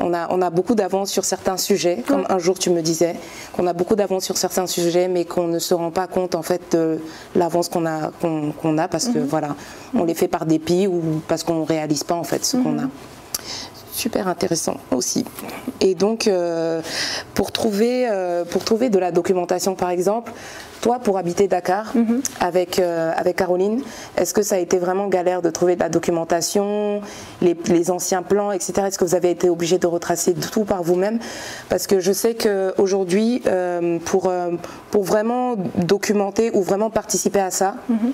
on a, beaucoup d'avance sur certains sujets, comme un jour tu me disais, qu'on a beaucoup d'avance sur certains sujets, mais qu'on ne se rend pas compte en fait de l'avance qu'on a, qu'on, a parce que mhm. voilà, on les fait par dépit ou parce qu'on ne réalise pas en fait ce qu'on mhm. a super intéressant aussi. Et donc, euh, pour, trouver, euh, pour trouver de la documentation, par exemple, toi, pour habiter Dakar mhm. avec, euh, avec Caroline, est-ce que ça a été vraiment galère de trouver de la documentation, les, les anciens plans, etc. Est-ce que vous avez été obligé de retracer tout par vous-même? Parce que je sais qu'aujourd'hui, pour, pour vraiment documenter ou vraiment participer à ça, mhm.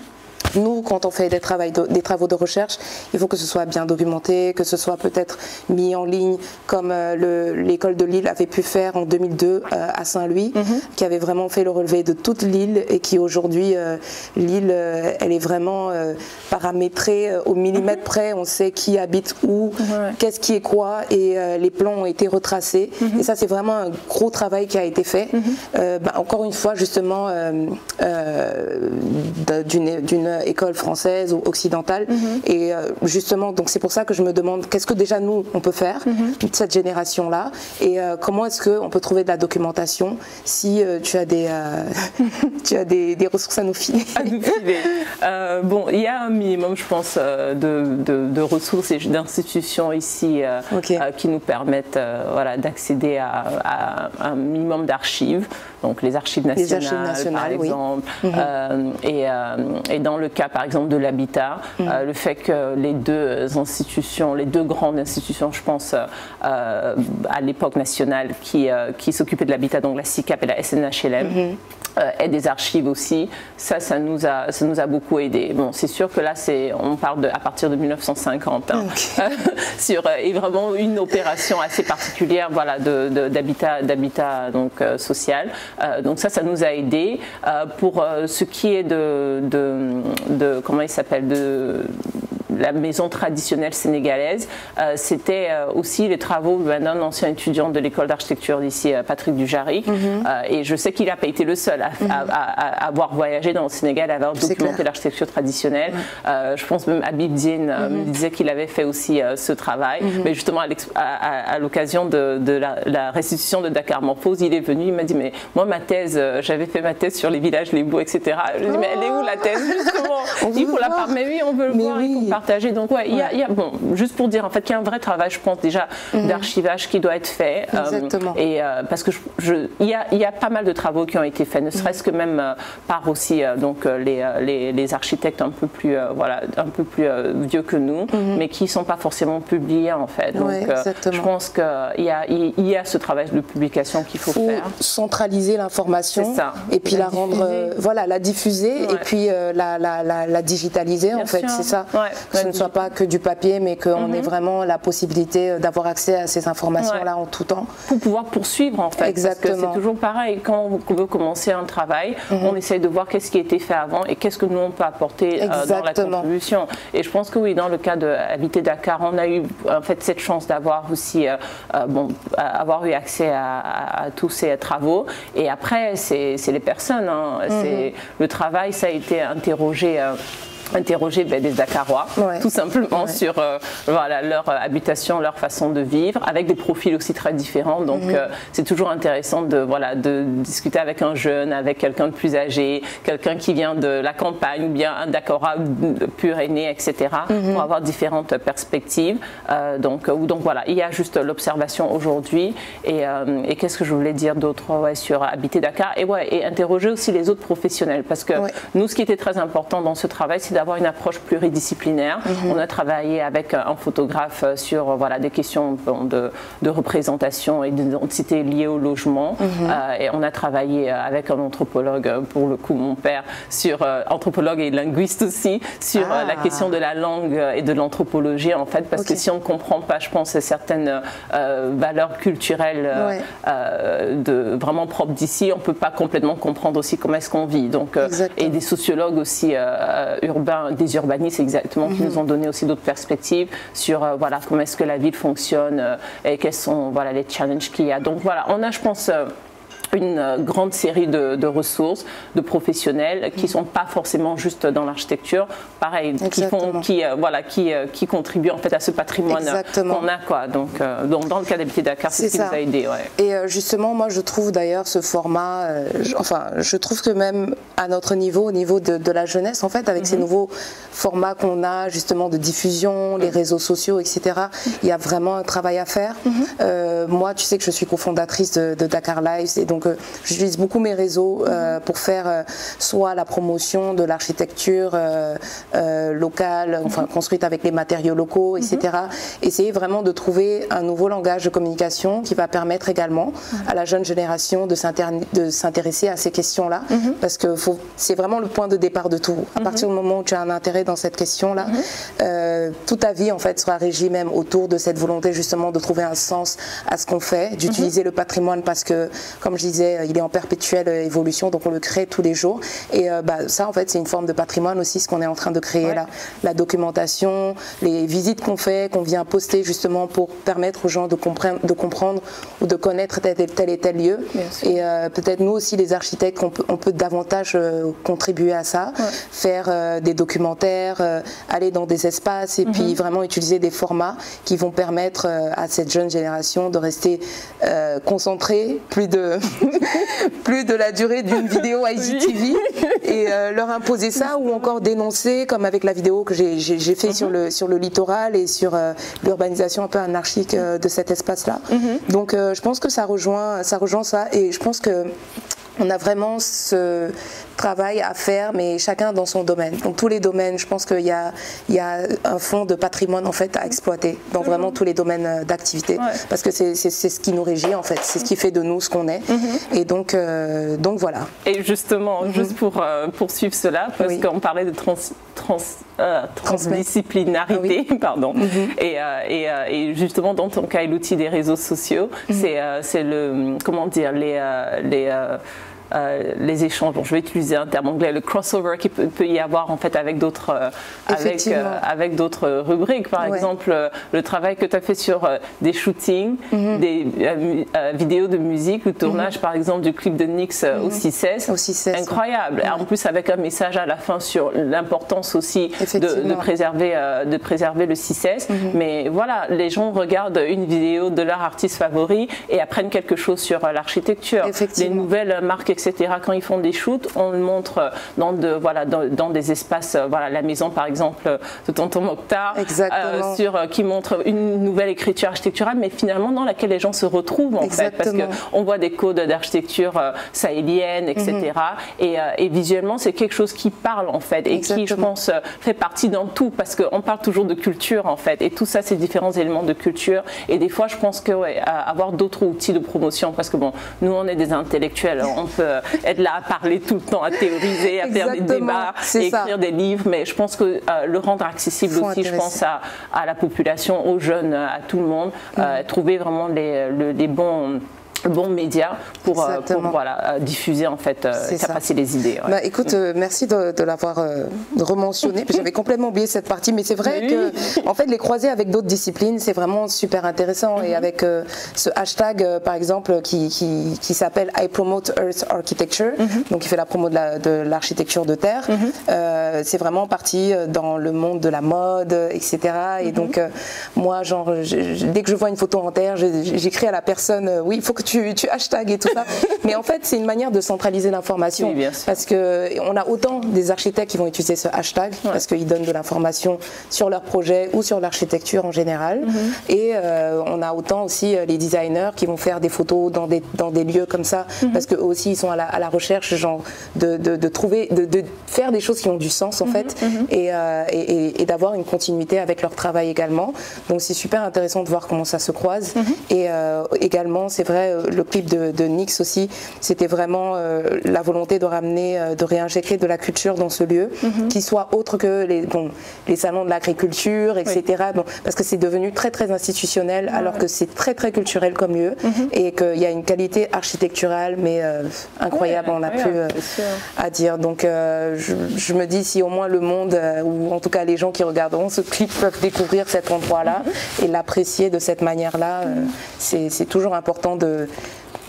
Nous, quand on fait des, des, travaux de recherche, il faut que ce soit bien documenté, que ce soit peut-être mis en ligne, comme euh, l'école de Lille avait pu faire en 2002 euh, à Saint-Louis, mhm. qui avait vraiment fait le relevé de toute l'île et qui aujourd'hui, euh, l'île, elle est vraiment paramétrée au millimètre mhm. près. On sait qui habite où, qu'est-ce qui est quoi, et les plans ont été retracés. Mhm. Et ça, c'est vraiment un gros travail qui a été fait. Bah, encore une fois, justement, d'une école française ou occidentale. Mhm. Et euh, justement, donc c'est pour ça que je me demande qu'est-ce que déjà nous, on peut faire, toute cette génération-là, et euh, comment est-ce qu'on peut trouver de la documentation si euh, tu as des, (laughs) tu as des, ressources à nous filer? (laughs) bon, il y a un minimum, je pense, de, ressources et d'institutions ici qui nous permettent voilà, d'accéder à, un minimum d'archives donc les archives nationales, par exemple, mhm. et, et, dans le cas par exemple de l'habitat, mm. euh, le fait que les deux institutions, les deux grandes institutions, je pense euh, à l'époque nationale qui, euh, qui s'occupaient de l'habitat, donc la CICAP et la SNHLM, mm-hmm. Euh, et des archives aussi. Ça, ça nous a, ça nous a beaucoup aidé. Bon, c'est sûr que là, c'est, on parle de, à partir de 1950 hein, (laughs) sur euh, et vraiment une opération assez particulière, voilà, de, d'habitat, d'habitat donc euh, social. donc ça, ça nous a aidé. pour ce qui est de, de, de comment il s'appelle de la maison traditionnelle sénégalaise, euh, c'était euh, aussi les travaux d'un ancien étudiant de l'école d'architecture d'ici, euh, Patrick Dujaric. Mhm. et je sais qu'il n'a pas été le seul à, mhm. avoir voyagé dans le Sénégal, à avoir documenté l'architecture traditionnelle. je pense même Habib Dine me mhm. disait qu'il avait fait aussi ce travail. Mais justement, à, l'occasion de, la, restitution de Dakar Morphose, il est venu, il m'a dit, mais moi, ma thèse, j'avais fait ma thèse sur les villages, les bouts, etc. Je lui ai dit, mais elle est où la thèse, (laughs) justement? Il faut la part. Mais oui, on veut le voir, il faut. Donc ouais, il y, a, bon, juste pour dire en fait qu'il y a un vrai travail, je pense déjà mhm. d'archivage qui doit être fait. Exactement. et parce que il, y a, il y a pas mal de travaux qui ont été faits, ne serait-ce que même par aussi donc les, les, les, architectes un peu plus voilà un peu plus vieux que nous, mhm. mais qui sont pas forcément publiés en fait. Donc je pense qu'il y a, il y a ce travail de publication qu'il faut, faire. Centraliser l'information et puis la, rendre, euh, voilà, la diffuser et puis euh, la, la, la, digitaliser en fait, c'est ça. Que ce ne soit pas que du papier, mais qu'on mhm. ait vraiment la possibilité euh, d'avoir accès à ces informations-là en tout temps. Pour pouvoir poursuivre en fait. Exactement. Parce que c'est toujours pareil, quand on veut commencer un travail, mhm. on essaye de voir qu'est-ce qui a été fait avant et qu'est-ce que nous on peut apporter dans la contribution. Et je pense que oui, dans le cas de Habiter Dakar, on a eu en fait cette chance d'avoir aussi bon, avoir eu accès à, tous ces travaux. Et après, c'est les personnes. Hein. Mhm. Le travail, ça a été interrogé. Euh, interroger ben, des Dakarois, tout simplement sur euh, voilà, leur euh, habitation, leur façon de vivre, avec des profils aussi très différents. Donc mhm. euh, c'est toujours intéressant de, voilà, de discuter avec un jeune, avec quelqu'un de plus âgé, quelqu'un qui vient de la campagne, ou bien un Dakara pur aîné, etc., mhm. pour avoir différentes perspectives. donc, donc voilà, il y a juste l'observation aujourd'hui. Et, et qu'est-ce que je voulais dire d'autre sur habiter Dakar? Et, ouais, et interroger aussi les autres professionnels. Parce que nous, ce qui était très important dans ce travail, c'est d'avoir une approche pluridisciplinaire. Mhm. On a travaillé avec un photographe sur voilà, des questions de, de représentation et d'identité liées au logement. Mhm. Euh, et on a travaillé avec un anthropologue, pour le coup mon père, sur euh, anthropologue et linguiste aussi, sur euh, la ah. question de la langue et de l'anthropologie en fait, parce que si on ne comprend pas, je pense, certaines valeurs culturelles de, vraiment propres d'ici, on ne peut pas complètement comprendre aussi comment est-ce qu'on vit. Donc, et des sociologues aussi urbains des urbanistes exactement, qui nous mhm. ont donné aussi d'autres perspectives sur euh, voilà, comment est-ce que la ville fonctionne euh, et quels sont voilà, les challenges qu'il y a. Donc voilà, on a, je pense, euh, une euh, grande série de, ressources, de professionnels qui ne sont pas forcément juste dans l'architecture, pareil, qui, font, qui, euh, voilà, qui, euh, qui contribuent en fait à ce patrimoine qu'on a. Quoi. Donc, dans le cas d'Habiter Dakar, c'est ce qui nous a aidé. Et justement, moi je trouve d'ailleurs ce format, enfin, je trouve que même à notre niveau, au niveau de, la jeunesse, en fait, avec ces mhm. nouveaux formats qu'on a justement de diffusion, les réseaux sociaux, etc., il y a vraiment un travail à faire. Mhm. moi, tu sais que je suis cofondatrice de, de Dakar Lives et donc donc, euh, j'utilise beaucoup mes réseaux euh, pour faire euh, soit la promotion de l'architecture locale, enfin construite avec les matériaux locaux, etc. Mhm. Essayer vraiment de trouver un nouveau langage de communication qui va permettre également à la jeune génération de s'intéresser à ces questions-là, mhm. parce que c'est vraiment le point de départ de tout. À mhm. partir du moment où tu as un intérêt dans cette question-là, toute ta vie en fait sera régie même autour de cette volonté justement de trouver un sens à ce qu'on fait, d'utiliser le patrimoine parce que, comme je disais, il est en perpétuelle évolution, donc on le crée tous les jours. Et euh, bah, ça, en fait, c'est une forme de patrimoine aussi, ce qu'on est en train de créer là. La documentation, les visites qu'on fait, qu'on vient poster justement pour permettre aux gens de comprendre, de comprendre ou de connaître tel, tel et tel lieu. Et euh, peut-être nous aussi, les architectes, on peut, on peut davantage euh, contribuer à ça, faire des documentaires, aller dans des espaces et puis mhm. vraiment utiliser des formats qui vont permettre à cette jeune génération de rester concentrée, plus de (laughs) plus de la durée d'une vidéo IGTV et euh, leur imposer ça ou encore dénoncer comme avec la vidéo que j'ai fait sur, mhm. le, sur le littoral et sur euh, l'urbanisation un peu anarchique euh, de cet espace-là. Mhm. Donc je pense que ça rejoint, ça rejoint ça et je pense que on a vraiment ce travail à faire, mais chacun dans son domaine. Donc tous les domaines, je pense qu'il y a, il y a un fonds de patrimoine en fait à exploiter dans vraiment mhm. tous les domaines euh, d'activité, parce que c'est ce qui nous régit en fait, c'est ce qui fait de nous ce qu'on est. Mhm. Et donc, euh, donc voilà. Et justement, mhm. juste pour euh, poursuivre cela, parce qu'on parlait de trans, trans transdisciplinarité, ah pardon. et, et, et, justement, dans ton cas, l'outil des réseaux sociaux, c'est le, comment dire, les, les euh, les échanges, bon, je vais utiliser un terme anglais, le crossover qu'il peut, y avoir en fait avec d'autres euh, avec, euh, avec d'autres rubriques. Par exemple, le travail que tu as fait sur des shootings, mhm. des vidéos de musique, le tournage mhm. par exemple du clip de Nix au mhm. 6 incroyable. En plus avec un message à la fin sur l'importance aussi de, préserver de préserver le 6 Mais voilà, les gens regardent une vidéo de leur artiste favori et apprennent quelque chose sur l'architecture, les nouvelles marques etc. Quand ils font des shoots, on le montre dans, de, voilà, dans, des espaces, voilà, la maison par exemple de Tonton Mokhtar, sur, qui montre une nouvelle écriture architecturale, mais finalement dans laquelle les gens se retrouvent en fait, parce qu'on voit des codes d'architecture sahélienne, etc. Mhm. Et, et, visuellement, c'est quelque chose qui parle en fait et qui, je pense, fait partie dans tout, parce qu'on parle toujours de culture en fait, et tout ça, c'est différents éléments de culture. Et des fois, je pense que ouais, avoir d'autres outils de promotion, parce que bon, nous, on est des intellectuels, on peut être là à parler tout le temps, à théoriser, à faire des débats, à écrire des livres, mais je pense que euh, le rendre accessible aussi, je pense à, à, la population, aux jeunes, à tout le monde, euh, mm. trouver vraiment les, les bons bon média pour, euh, voilà, euh, diffuser en fait, euh, faire passer les idées. Bah, écoute, merci de, l'avoir rementionné. (laughs) J'avais complètement oublié cette partie, mais c'est vrai que en fait les croiser avec d'autres disciplines, c'est vraiment super intéressant. Et mhm. avec ce hashtag par exemple qui, qui, s'appelle I Promote Earth Architecture, mhm. donc qui fait la promo de l'architecture de, terre, mhm. c'est vraiment parti dans le monde de la mode, etc. Et donc moi, genre, dès que je vois une photo en terre, j'écris à la personne, oui, il faut que tu tu, tu hashtags et tout ça. (laughs) Mais en fait, c'est une manière de centraliser l'information. parce qu'on a autant des architectes qui vont utiliser ce hashtag, parce qu'ils donnent de l'information sur leur projet ou sur l'architecture en général. Mhm. Et euh, on a autant aussi euh, les designers qui vont faire des photos dans des, dans des lieux comme ça, mhm. parce qu'eux aussi, ils sont à la, à la recherche genre, de, de, trouver, de, de, faire des choses qui ont du sens, en mhm. fait, euh, et, et, et, d'avoir une continuité avec leur travail également. Donc, c'est super intéressant de voir comment ça se croise. Et également, c'est vrai, le clip de, de Nix aussi, c'était vraiment euh, la volonté de ramener, euh, de réinjecter de la culture dans ce lieu, mhm. qui soit autre que les, bon, les salons de l'agriculture, etc. Bon, parce que c'est devenu très très institutionnel, alors que c'est très très culturel comme lieu, mhm. et qu'il y a une qualité architecturale, mais euh, incroyable, on a plus à dire. Donc je, je, me dis si au moins le monde, ou en tout cas les gens qui regarderont ce clip peuvent découvrir cet endroit-là mhm. et l'apprécier de cette manière-là, c'est toujours important de,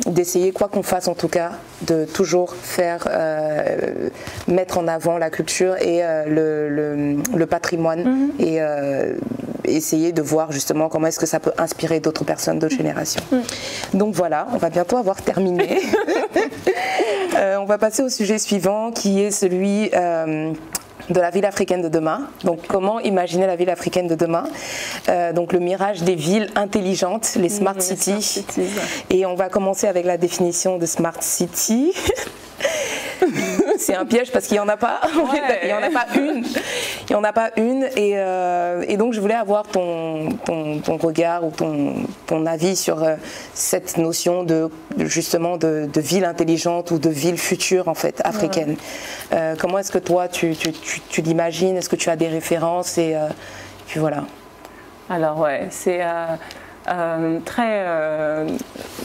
d'essayer, quoi qu'on fasse en tout cas, de toujours faire, euh, mettre en avant la culture et euh, le, patrimoine mhm. et euh, essayer de voir justement comment est-ce que ça peut inspirer d'autres personnes, d'autres générations. Mhm. Donc voilà, on va bientôt avoir terminé. (laughs) on va passer au sujet suivant qui est celui de la ville africaine de demain. Donc, comment imaginer la ville africaine de demain? Euh, Donc, le mirage des villes intelligentes, les smart cities. Et on va commencer avec la définition de smart city. (laughs) (laughs) c'est un piège parce qu'il n'y en a pas. (laughs) Il n'y en a pas une. Il n'y en a pas une. Et, euh, et, donc, je voulais avoir ton, ton, regard ou ton, ton avis sur euh, cette notion de justement de, ville intelligente ou de ville future en fait africaine. Euh, comment est-ce que toi tu, tu, tu, l'imagines? Est-ce que tu as des références? Et puis voilà. Alors ouais, c'est euh, très euh,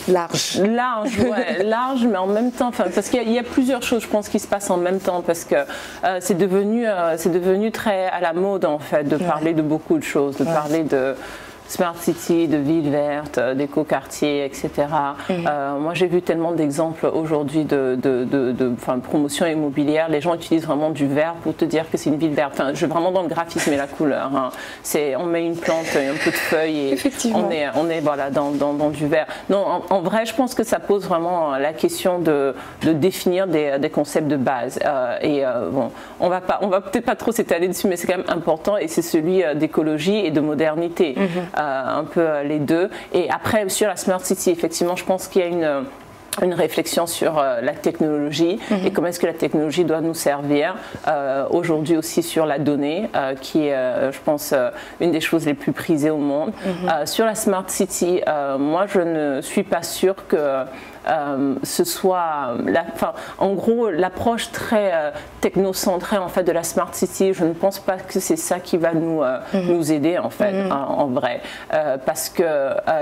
large. Large, ouais, (laughs) large, mais en même temps, parce qu'il y, a plusieurs choses, je pense, qui se passent en même temps, parce que euh, c'est devenu, c'est devenu très à la mode en fait de parler de beaucoup de choses, de parler de smart city, de villes vertes, euh, d'éco-quartiers, etc. Mhm. Euh, moi, j'ai vu tellement d'exemples aujourd'hui de, de, de, promotion immobilière. Les gens utilisent vraiment du vert pour te dire que c'est une ville verte. Enfin, je vais vraiment dans le graphisme et la couleur. Hein. C'est, on met une plante, un peu de feuilles et on est, on est voilà, dans, dans, dans du vert. Non, en, vrai, je pense que ça pose vraiment la question de, définir des, des, concepts de base. Euh, et bon, on va pas, on va peut-être pas trop s'étaler dessus, mais c'est quand même important et c'est celui d'écologie et de modernité. Mhm. Euh, un peu euh, les deux. Et après, sur la Smart City, effectivement, je pense qu'il y a une une réflexion sur euh, la technologie mhm. et comment est-ce que la technologie doit nous servir. Aujourd'hui aussi sur la donnée, qui est, je pense, une des choses les plus prisées au monde. Mhm. sur la Smart City, moi, je ne suis pas sûre que euh, ce soit, la, en gros, l'approche très euh, technocentrée en fait de la smart city. Je ne pense pas que c'est ça qui va nous euh, mhm. nous aider en fait, mhm. en, vrai, parce que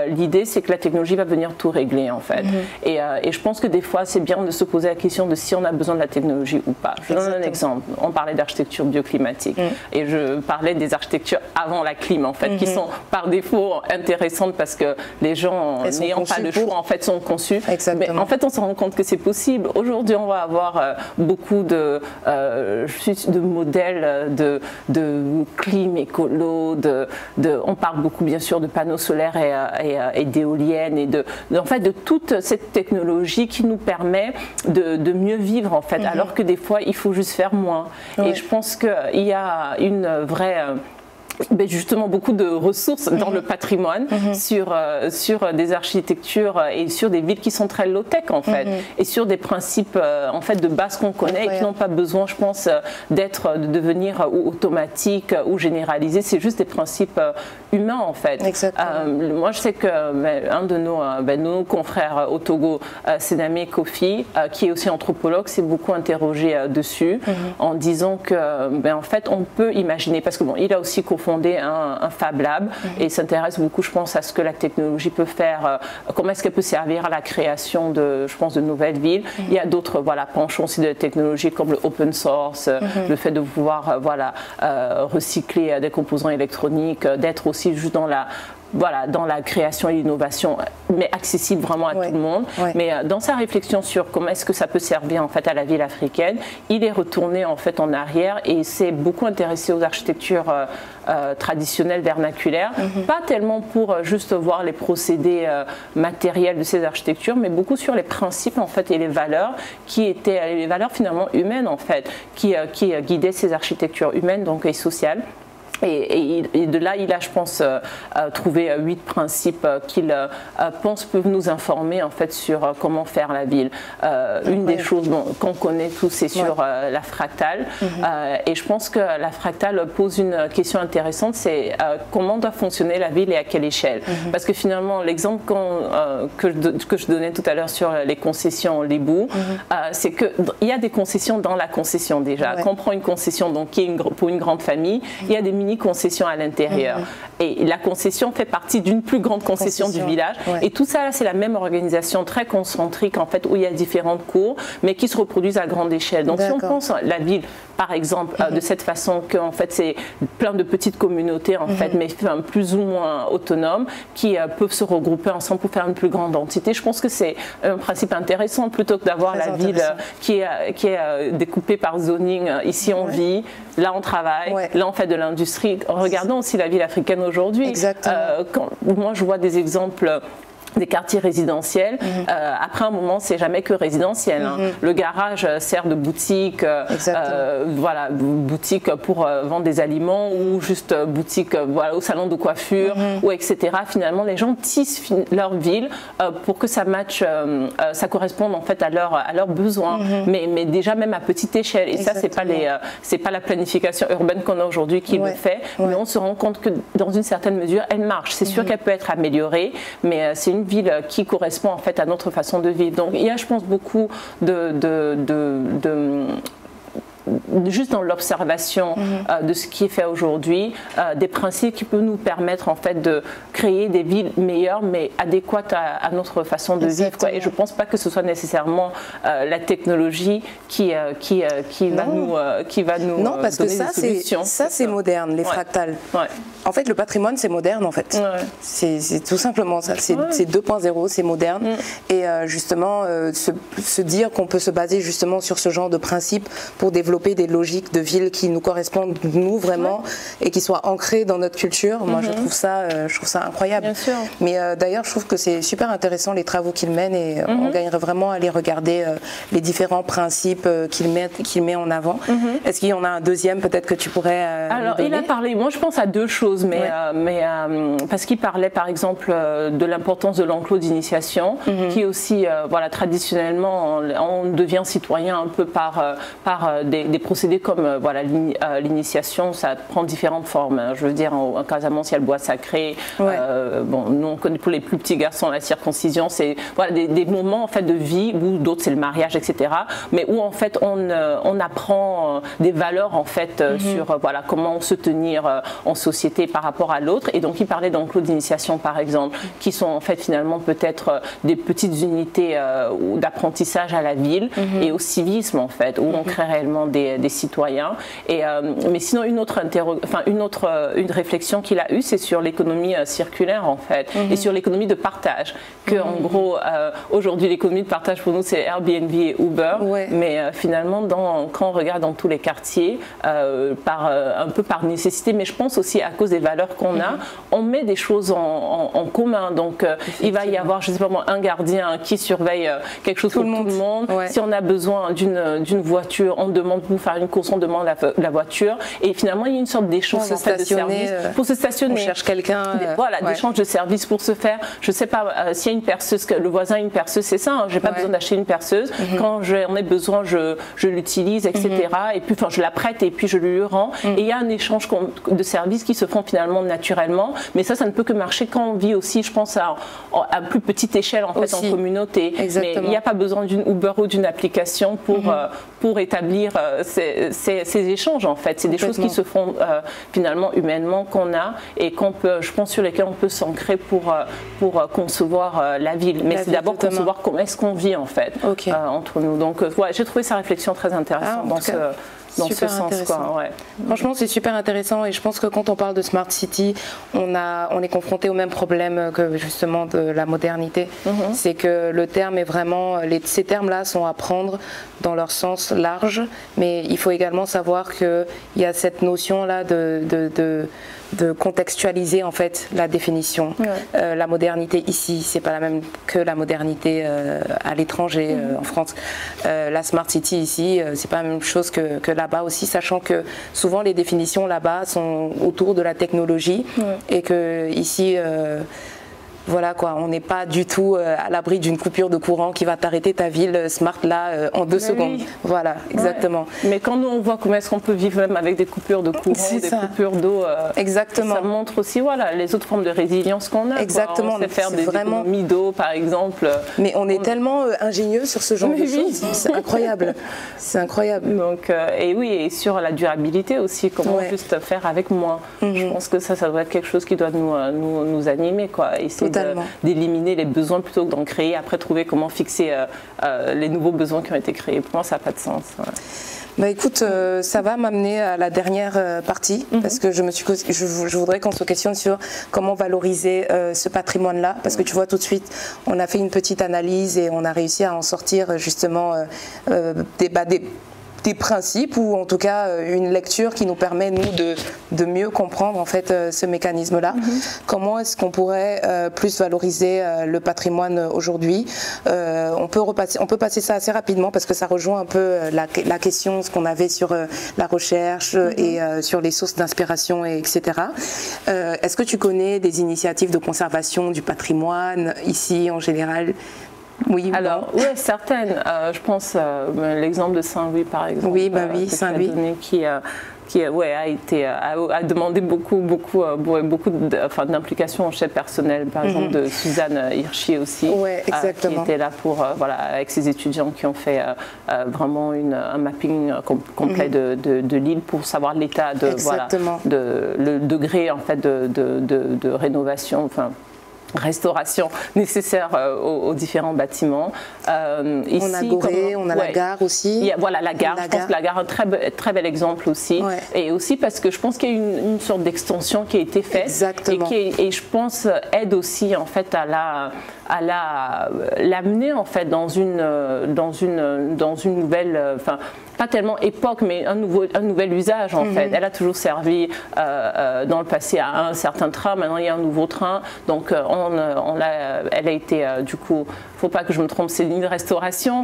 l'idée c'est que la technologie va venir tout régler en fait. Et, et, je pense que des fois c'est bien de se poser la question de si on a besoin de la technologie ou pas. Je donne un exemple. On parlait d'architecture bioclimatique et je parlais des architectures avant la clim en fait, qui sont par défaut intéressantes parce que les gens n'ayant pas le choix en fait sont conçus. Mais en fait, on se rend compte que c'est possible. Aujourd'hui, on va avoir euh, beaucoup de, euh, de modèles de, de clim écolo. De, de, on parle beaucoup, bien sûr, de panneaux solaires et, et, et d'éoliennes et de, en fait, de toute cette technologie qui nous permet de, mieux vivre en fait, mhm. alors que des fois il faut juste faire moins. Et je pense qu'il y a une vraie ben justement beaucoup de ressources dans le patrimoine mhm. sur, euh, sur des architectures et sur des villes qui sont très low-tech en fait mhm. et sur des principes euh, en fait de base qu'on connaît et qui n'ont pas besoin je pense d'être de devenir ou automatiques ou généralisés c'est juste des principes humains en fait euh, moi je sais que ben, un de nos, ben, nos confrères au Togo Sename Kofi qui est aussi anthropologue s'est beaucoup interrogé dessus mhm. en disant que en fait on peut imaginer parce que bon il a aussi fondé un, Fab Lab mhm. et s'intéresse beaucoup, je pense, à ce que la technologie peut faire, euh, comment est-ce qu'elle peut servir à la création de, je pense, de nouvelles villes. Mhm. Il y a d'autres, voilà, penchants aussi de la technologie comme le open source, mhm. le fait de pouvoir, euh, voilà, euh, recycler des composants électroniques, d'être aussi juste dans la voilà, dans la création et l'innovation, mais accessible vraiment à tout le monde. Mais euh, dans sa réflexion sur comment est-ce que ça peut servir en fait à la ville africaine, il est retourné en fait en arrière et s'est beaucoup intéressé aux architectures euh, euh, traditionnelles vernaculaires, mhm. pas tellement pour juste voir les procédés matériels de ces architectures, mais beaucoup sur les principes en fait et les valeurs qui étaient les valeurs finalement humaines en fait, qui, qui guidaient ces architectures humaines donc et sociales. Et, de là, il a, je pense, euh, euh, trouvé euh, huit principes qu'il pense peuvent nous informer en fait sur comment faire la ville. une des choses qu'on connaît tous, c'est sur la fractale. Mhm. et je pense que la fractale pose une question intéressante, c'est comment doit fonctionner la ville et à quelle échelle. Mhm. Parce que finalement, l'exemple que, que, je donnais tout à l'heure sur les concessions, les bouts, mhm. c'est qu'il y a des concessions dans la concession déjà. Quand on prend une concession donc, qui est une, pour une grande famille, il y a des mini-concession à l'intérieur. Mhm. Et la concession fait partie d'une plus grande concession, du village. Et tout ça, c'est la même organisation très concentrique, en fait, où il y a différentes cours, mais qui se reproduisent à grande échelle. Donc, si on pense à la ville, par exemple, euh, de mhm. cette façon que, en fait, c'est plein de petites communautés, en fait, mhm. mais plus ou moins autonomes, qui euh, peuvent se regrouper ensemble pour faire une plus grande entité. Je pense que c'est un principe intéressant plutôt que d'avoir la ville euh, qui est, qui est découpée par zoning. Ici, on vit, là, on travaille, là, on fait de l'industrie Regardons aussi la ville africaine aujourd'hui. Euh, moi, je vois des exemples des quartiers résidentiels. Mhm. Euh, après un moment, c'est jamais que résidentiel. Hein. Mhm. Le garage sert de boutique, euh, euh, voilà, boutique pour vendre des aliments ou juste boutique, voilà, au salon de coiffure mhm. ou etc. Finalement, les gens tissent leur ville pour que ça matche, ça corresponde en fait à, leur, à leurs besoins, mais, mais déjà même à petite échelle. Et ça, c'est pas les, c'est pas la planification urbaine qu'on a aujourd'hui qui le fait, mais on se rend compte que dans une certaine mesure, elle marche. C'est sûr qu'elle peut être améliorée, mais c'est une ville qui correspond en fait à notre façon de vivre. Donc il y a, je pense, beaucoup de, juste dans l'observation mhm. euh, de ce qui est fait aujourd'hui, euh, des principes qui peuvent nous permettre en fait de créer des villes meilleures mais adéquates à, notre façon de vivre. Et je ne pense pas que ce soit nécessairement euh, la technologie qui, qui, qui va nous, qui va nous non, parce que ça, c'est ça, c'est moderne, les fractales. En fait, le patrimoine, c'est moderne en fait. C'est tout simplement ça. C'est 2.0, c'est moderne. Mm. Et justement, se, se dire qu'on peut se baser justement sur ce genre de principes pour développer des logiques de ville qui nous correspondent nous vraiment et qui soient ancrées dans notre culture. Moi, je mhm. trouve ça, euh, je trouve ça incroyable. Mais euh, d'ailleurs, je trouve que c'est super intéressant les travaux qu'il mène et euh, on mhm. gagnerait vraiment à aller regarder les différents principes qu'il met, qu'il met en avant. Mhm. Est-ce qu'il y en a un deuxième peut-être que tu pourrais Alors, il a parlé. Moi, je pense à deux choses, mais, mais parce qu'il parlait par exemple de l'importance de l'enclos d'initiation, qui aussi, voilà, traditionnellement, on, devient citoyen un peu par par des des, procédés comme euh, voilà euh, l'initiation, ça prend différentes formes. Hein. Je veux dire, en, Casamance, il y a le bois sacré. Euh, bon, nous, on connaît pour les plus petits garçons la circoncision. C'est voilà, des, moments en fait de vie où d'autres c'est le mariage, etc. Mais où en fait on, on apprend des valeurs en fait mhm. sur voilà comment se tenir en société par rapport à l'autre. Et donc il parlait d'enclos d'initiation par exemple, qui sont en fait finalement peut-être des petites unités d'apprentissage à la ville mhm. et au civisme en fait, où on mhm. crée réellement des, citoyens. Et, mais sinon, une autre, enfin, une autre une réflexion qu'il a eue, c'est sur l'économie circulaire, en fait, et mhm. sur l'économie de partage. Que, en mhm. gros, aujourd'hui, l'économie de partage pour nous, c'est Airbnb et Uber. Mais finalement, dans, quand on regarde dans tous les quartiers, par, un peu par nécessité, mais je pense aussi à cause des valeurs qu'on a, mhm. on met des choses en, commun. Donc, il va y avoir, je sais pas moi, un gardien qui surveille quelque chose tout pour tout le monde. Si on a besoin d'une voiture, on demande pour faire une course, on demande la, voiture. Et finalement, il y a une sorte d'échange de service euh, pour se stationner. On cherche quelqu'un. Euh, voilà, d'échange de services pour se faire. Je sais pas euh, s'il y a une perceuse, le voisin a une perceuse, c'est ça. Hein, J'ai pas besoin d'acheter une perceuse. Mhm. Quand j'en ai besoin, je, je l'utilise, etc. Mhm. Et puis, enfin, je la prête et puis je lui rends. Mhm. Et il y a un échange de services qui se font finalement naturellement. Mais ça, ça ne peut que marcher quand on vit aussi, je pense, à, à plus petite échelle en fait en communauté. Mais il n'y a pas besoin d'une Uber ou d'une application pour, euh, pour établir ces, ces, échanges en fait. C'est des choses qui se font euh, finalement humainement qu'on a et qu'on peut, je pense, sur lesquelles on peut s'ancrer pour, pour concevoir la ville. Mais c'est d'abord concevoir comment est-ce qu'on vit en fait entre nous. Donc ouais, j'ai trouvé sa réflexion très intéressante ah, dans ce dans super ce sens. Quoi, Franchement, c'est super intéressant et je pense que quand on parle de Smart City, on, a, on est confronté au même problème que justement de la modernité. Mhm. C'est que le terme est vraiment, les, ces termes-là sont à prendre dans leur sens large, mais il faut également savoir qu'il y a cette notion-là de, de de contextualiser en fait la définition. Euh, la modernité ici, c'est pas la même que la modernité euh, à l'étranger, euh, mhm. en France. la smart city ici, c'est pas la même chose que, que là-bas aussi, sachant que souvent les définitions là-bas sont autour de la technologie et que ici voilà quoi, on n'est pas du tout euh, à l'abri d'une coupure de courant qui va t'arrêter ta ville euh, smart là euh, en deux secondes. Voilà, exactement. Mais quand nous on voit comment est-ce qu'on peut vivre même avec des coupures de courant, des coupures d'eau, exactement. Ça montre aussi voilà les autres formes de résilience qu'on a. Exactement. On sait faire des vraiment... économies d'eau par exemple. Mais on est tellement ingénieux sur ce genre de choses, c'est incroyable, (laughs) c'est incroyable. Donc et oui et sur la durabilité aussi, comment juste faire avec moins. Je mhm. pense que ça, ça doit être quelque chose qui doit nous nous, nous animer quoi. Et d'éliminer les besoins plutôt que d'en créer, après trouver comment fixer euh, euh, les nouveaux besoins qui ont été créés. Pour moi, ça n'a pas de sens. Bah écoute, euh, ça va m'amener à la dernière partie mhm. parce que je me suis, je, voudrais qu'on se questionne sur comment valoriser ce patrimoine-là parce que tu vois tout de suite, on a fait une petite analyse et on a réussi à en sortir justement des, bah, des des principes ou en tout cas euh, une lecture qui nous permet nous de, de mieux comprendre en fait euh, ce mécanisme-là. Mhm. Comment est-ce qu'on pourrait euh, plus valoriser le patrimoine aujourd'hui? On peut repasser, on peut passer ça assez rapidement parce que ça rejoint un peu la, la question ce qu'on avait sur la recherche mhm. et sur les sources d'inspiration et etc. est-ce que tu connais des initiatives de conservation du patrimoine ici en général? Oui, alors, oui, certaines. Euh, je pense euh, l'exemple de Saint-Louis, par exemple. Oui, bah oui, euh, Saint-Louis. Qui, qui ouais, a, été, a, demandé beaucoup, beaucoup, beaucoup d'implication en chef personnel, par exemple, mhm. de Suzanne Hirschi aussi. qui était là pour, voilà, avec ses étudiants qui ont fait vraiment une, un mapping complet mhm. de, de, l'île pour savoir l'état de, voilà, de, le degré, en fait, de, de rénovation, enfin, restauration nécessaire euh, aux, différents bâtiments. Euh, ici, on a Gorée, on a la gare aussi. voilà, la gare. je pense que la gare est un très, très bel exemple aussi. Et aussi parce que je pense qu'il y a une, une sorte d'extension qui a été faite. Exactement. Et qui, et je pense, aide aussi en fait à la à l'amener en fait dans une dans une dans une nouvelle enfin pas tellement époque, mais un, nouveau, un nouvel usage en fait. Mhm. Elle a toujours servi euh, euh, dans le passé à un certain train, maintenant il y a un nouveau train, donc euh, on a, elle a été du coup, faut pas que je me trompe, c'est une restauration,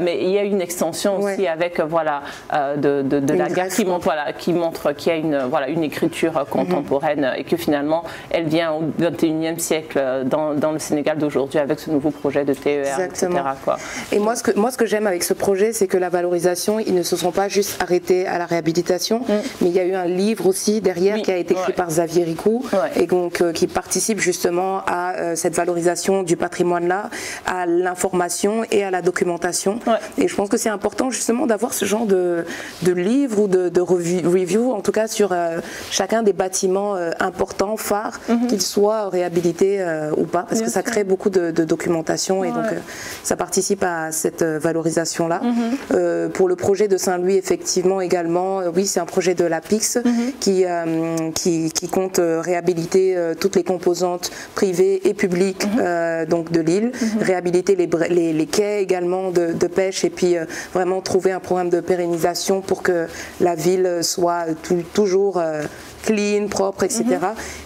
mais il y a une extension aussi avec voilà de, de, la gare qui montre voilà qui montre qu'il y a une voilà une écriture contemporaine et que finalement elle vient au 21e siècle dans, dans le Sénégal d'aujourd'hui avec ce nouveau projet de TER, Exactement. etc. Quoi. Et moi ce que moi ce que j'aime avec ce projet, c'est que la valorisation ils ne se sont pas juste arrêtés à la réhabilitation, mm. mais il y a eu un livre aussi derrière qui a été écrit par Xavier Ricou et donc euh, qui participe justement à cette valorisation du patrimoine-là, à l'information et à la documentation. Et je pense que c'est important justement d'avoir ce genre de, de livres ou de, de review, en tout cas sur chacun des bâtiments importants, phares, mhm. qu'ils soient réhabilités ou pas, parce que ça crée beaucoup de, documentation et donc ça participe à cette valorisation-là. Mhm. pour le projet de Saint-Louis, effectivement, également, oui, c'est un projet de la PIX mhm. qui, qui, qui, compte réhabiliter toutes les composantes privées et publiques donc de l'île, réhabiliter les, les, quais également de, pêche et puis vraiment trouver un programme de pérennisation pour que la ville soit toujours clean, propre, etc. Mhm.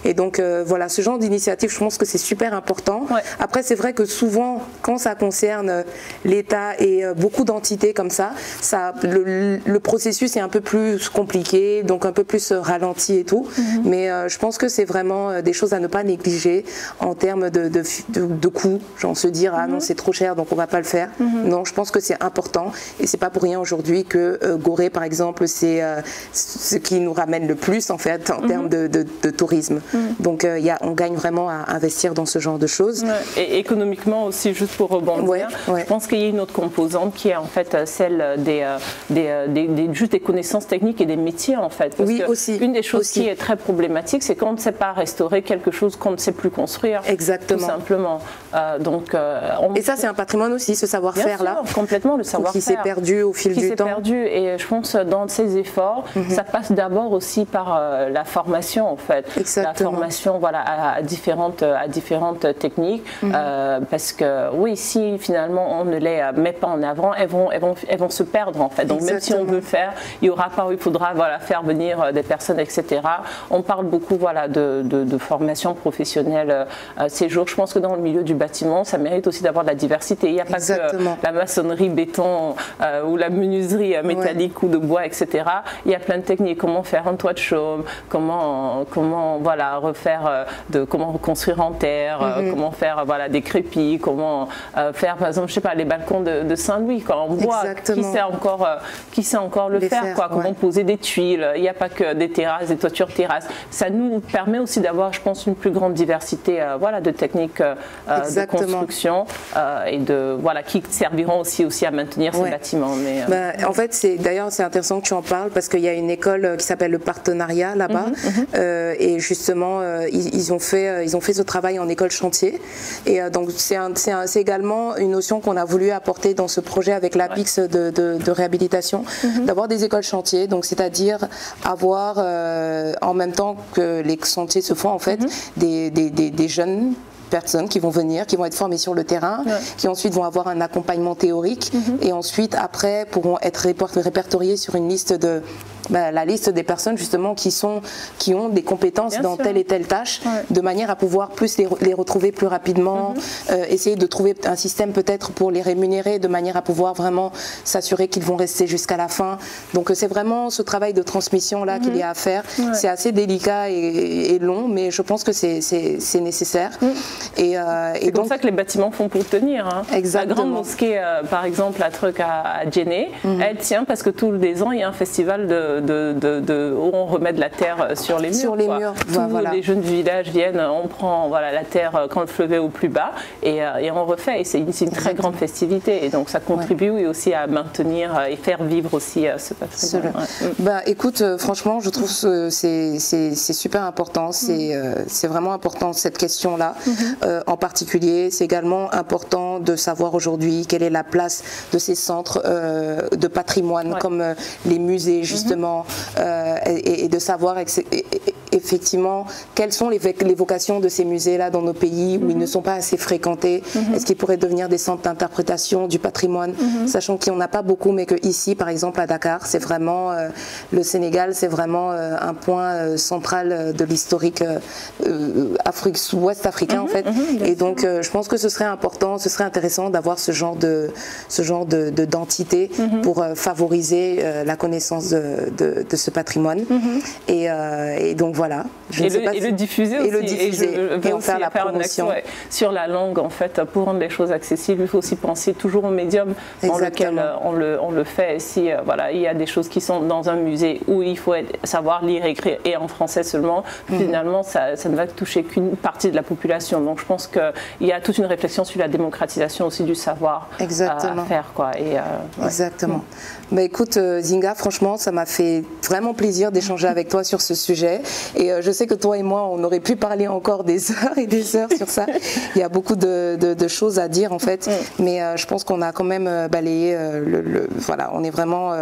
Et donc euh, voilà, ce genre d'initiative, je pense que c'est super important. Après, c'est vrai que souvent, quand ça concerne euh, l'État et euh, beaucoup d'entités comme ça, ça le, processus est un peu plus compliqué, donc un peu plus ralenti et tout. Mhm. Mais je pense que c'est vraiment des choses à ne pas négliger en termes de, de, de, coûts. Genre se dire, ah non, mhm. c'est trop cher, donc on va pas le faire. Non, je pense que c'est important. Et c'est pas pour rien aujourd'hui que Gorée, par exemple, c'est ce qui nous ramène le plus, en fait, en termes mhm. de, tourisme. Mhm. Donc euh, y a, on gagne vraiment à investir dans ce genre de choses. Et économiquement aussi, juste pour rebondir, je pense qu'il y a une autre composante qui est en fait euh, celle des, euh, des, des, juste des connaissances techniques et des métiers en fait. oui, aussi. Une des choses qui est très problématique, c'est quand on ne sait pas restaurer quelque chose qu'on ne sait plus construire. Exactement. Tout simplement. donc, Et ça, c'est un patrimoine aussi, ce savoir-faire là. Complètement, le savoir-faire. Qui s'est perdu au fil du temps. Qui s'est perdu. Et je pense dans ces efforts, mhm. ça passe d'abord aussi par la formation en fait, la formation voilà à, différentes à différentes techniques mhm. euh, parce que oui si finalement on ne les met pas en avant elles vont elles vont elles vont se perdre en fait. Donc même si on veut faire il y aura pas il faudra voilà faire venir euh, des personnes etc on parle beaucoup voilà de, de, formation professionnelle euh, ces jours. Je pense que dans le milieu du bâtiment ça mérite aussi d'avoir de la diversité. Il n'y a pas que la maçonnerie béton ou la menuiserie métallique ou de bois etc il y a plein de techniques. Comment faire un toit de chaume comment, comment voilà, refaire, euh, de, comment construire en terre, euh, mhm. comment faire voilà, des crépis, comment euh, faire par exemple, je sais pas, les balcons de, Saint-Louis en bois. Qui sait encore, qui sait encore le faire, quoi, comment poser des tuiles. Il n'y a pas que des terrasses, des toitures terrasses. Ça nous permet aussi d'avoir, je pense, une plus grande diversité voilà, de techniques de construction et de, voilà, qui serviront aussi, aussi à maintenir ces bâtiments. Mais, bah, en fait, c'est d'ailleurs c'est intéressant que tu en parles parce qu'il y a une école qui s'appelle le Partenariat là-bas Mhm, mhm. Euh, et justement, euh, ils, ont fait, euh, ils ont fait ce travail en école chantier. Et donc, c'est également une notion qu'on a voulu apporter dans ce projet avec l'APIX de, de, réhabilitation, mhm. d'avoir des écoles chantiers, donc c'est-à-dire avoir en même temps que les chantiers se font en fait des, des, des jeunes personnes qui vont venir, qui vont être formées sur le terrain, qui ensuite vont avoir un accompagnement théorique et ensuite après pourront être répertoriés sur une liste de bah, la liste des personnes justement qui sont qui ont des compétences dans telle et telle tâche de manière à pouvoir plus les, retrouver plus rapidement mhm. euh, essayer de trouver un système peut-être pour les rémunérer de manière à pouvoir vraiment s'assurer qu'ils vont rester jusqu'à la fin donc c'est vraiment ce travail de transmission là qu'il y a à faire c'est assez délicat et, long mais je pense que c'est nécessaire mm. Et, euh, c'est comme ça que les bâtiments font pour tenir. Hein. La grande mosquée, euh, par exemple, la truc à, à Djenné, mhm. elle tient parce que tous les ans, il y a un festival de, de, où on remet de la terre sur les murs. Sur les murs, Tous les jeunes du village viennent, on prend voilà, la terre quand le fleuve est au plus bas et, euh, et on refait. Et c'est une, une, très grande festivité. Et donc ça contribue aussi à maintenir et faire vivre aussi ce patrimoine. Mm. Bah, écoute, franchement, je trouve que c'est super important. C'est c'est vraiment important cette question-là. Mhm. Euh, en particulier. C'est également important de savoir aujourd'hui quelle est la place de ces centres euh, de patrimoine comme euh, les musées justement et, de savoir effectivement quelles sont les, vocations de ces musées-là dans nos pays où ils ne mhm. sont pas assez fréquentés. Mhm. Est-ce qu'ils pourraient devenir des centres d'interprétation du patrimoine, mhm. sachant qu'il n'y en a pas beaucoup, mais que ici, par exemple à Dakar, c'est vraiment le Sénégal, c'est vraiment un point central de l'historique Afrique, ouest africain en fait. Et donc, je pense que ce serait important, ce serait intéressant d'avoir ce genre de ce genre de d'entité pour favoriser la connaissance de, de, ce patrimoine. Mhm. et, donc voilà. Je et, le, et le, diffuser aussi. Et le diffuser. Et, en faire la promotion. sur la langue, en fait, pour rendre les choses accessibles, il faut aussi penser toujours au médium dans lequel on le, on le fait. Si voilà, il y a des choses qui sont dans un musée où il faut savoir lire, écrire et en français seulement, mhm. finalement, ça, ça ne va toucher qu'une partie de la population. Donc je pense qu'il y a toute une réflexion sur la démocratisation aussi du savoir euh, à faire. Quoi. Et, euh, Exactement. Bah, écoute, euh, Zinga, franchement, ça m'a fait vraiment plaisir d'échanger avec toi sur ce sujet. Et je sais que toi et moi, on aurait pu parler encore des (laughs) heures et des heures sur ça. Il y a beaucoup de, choses à dire en fait. Mm. Mais je pense qu'on a quand même balayé le, Voilà, on est vraiment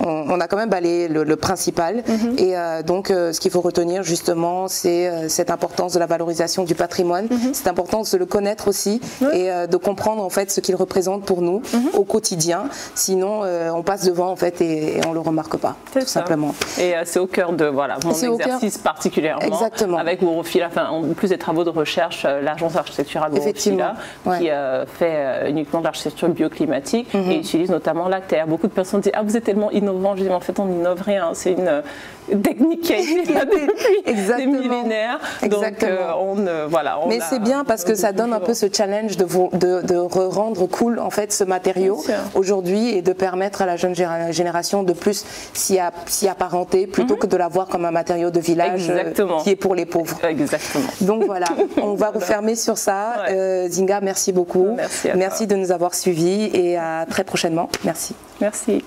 on, a quand même balayé le, principal. Mhm. Et euh, donc, euh, ce qu'il faut retenir justement, c'est euh, cette importance de la valorisation du patrimoine, mhm. cette importance de le connaître aussi et de comprendre en fait ce qu'il représente pour nous mhm. au quotidien. Sinon, on passe devant en fait et, on le remarque pas, tout simplement. Et c'est au cœur de voilà mon exercice particulièrement. Exactement. Avec Urofila, enfin en plus des travaux de recherche, l'agence architecturale Urofila, qui fait uniquement de l'architecture bioclimatique et utilise notamment la terre. Beaucoup de personnes disent ah vous êtes tellement innovant je dis, en fait, on n'innove rien. C'est une technique qui a été là (laughs) depuis des millénaires. Donc, euh, on, voilà, Mais c'est bien parce que ça donne un peu ce challenge de, de, de rendre cool en fait ce matériau aujourd'hui et de permettre à la jeune génération de plus s'y apparenter plutôt mhm. que de la voir comme un matériau de village euh, qui est pour les pauvres. Exactement. Donc voilà, (laughs) on va refermer sur ça. Euh, Zinga, merci beaucoup. Merci, merci de nous avoir suivis et à très prochainement. Merci. Merci.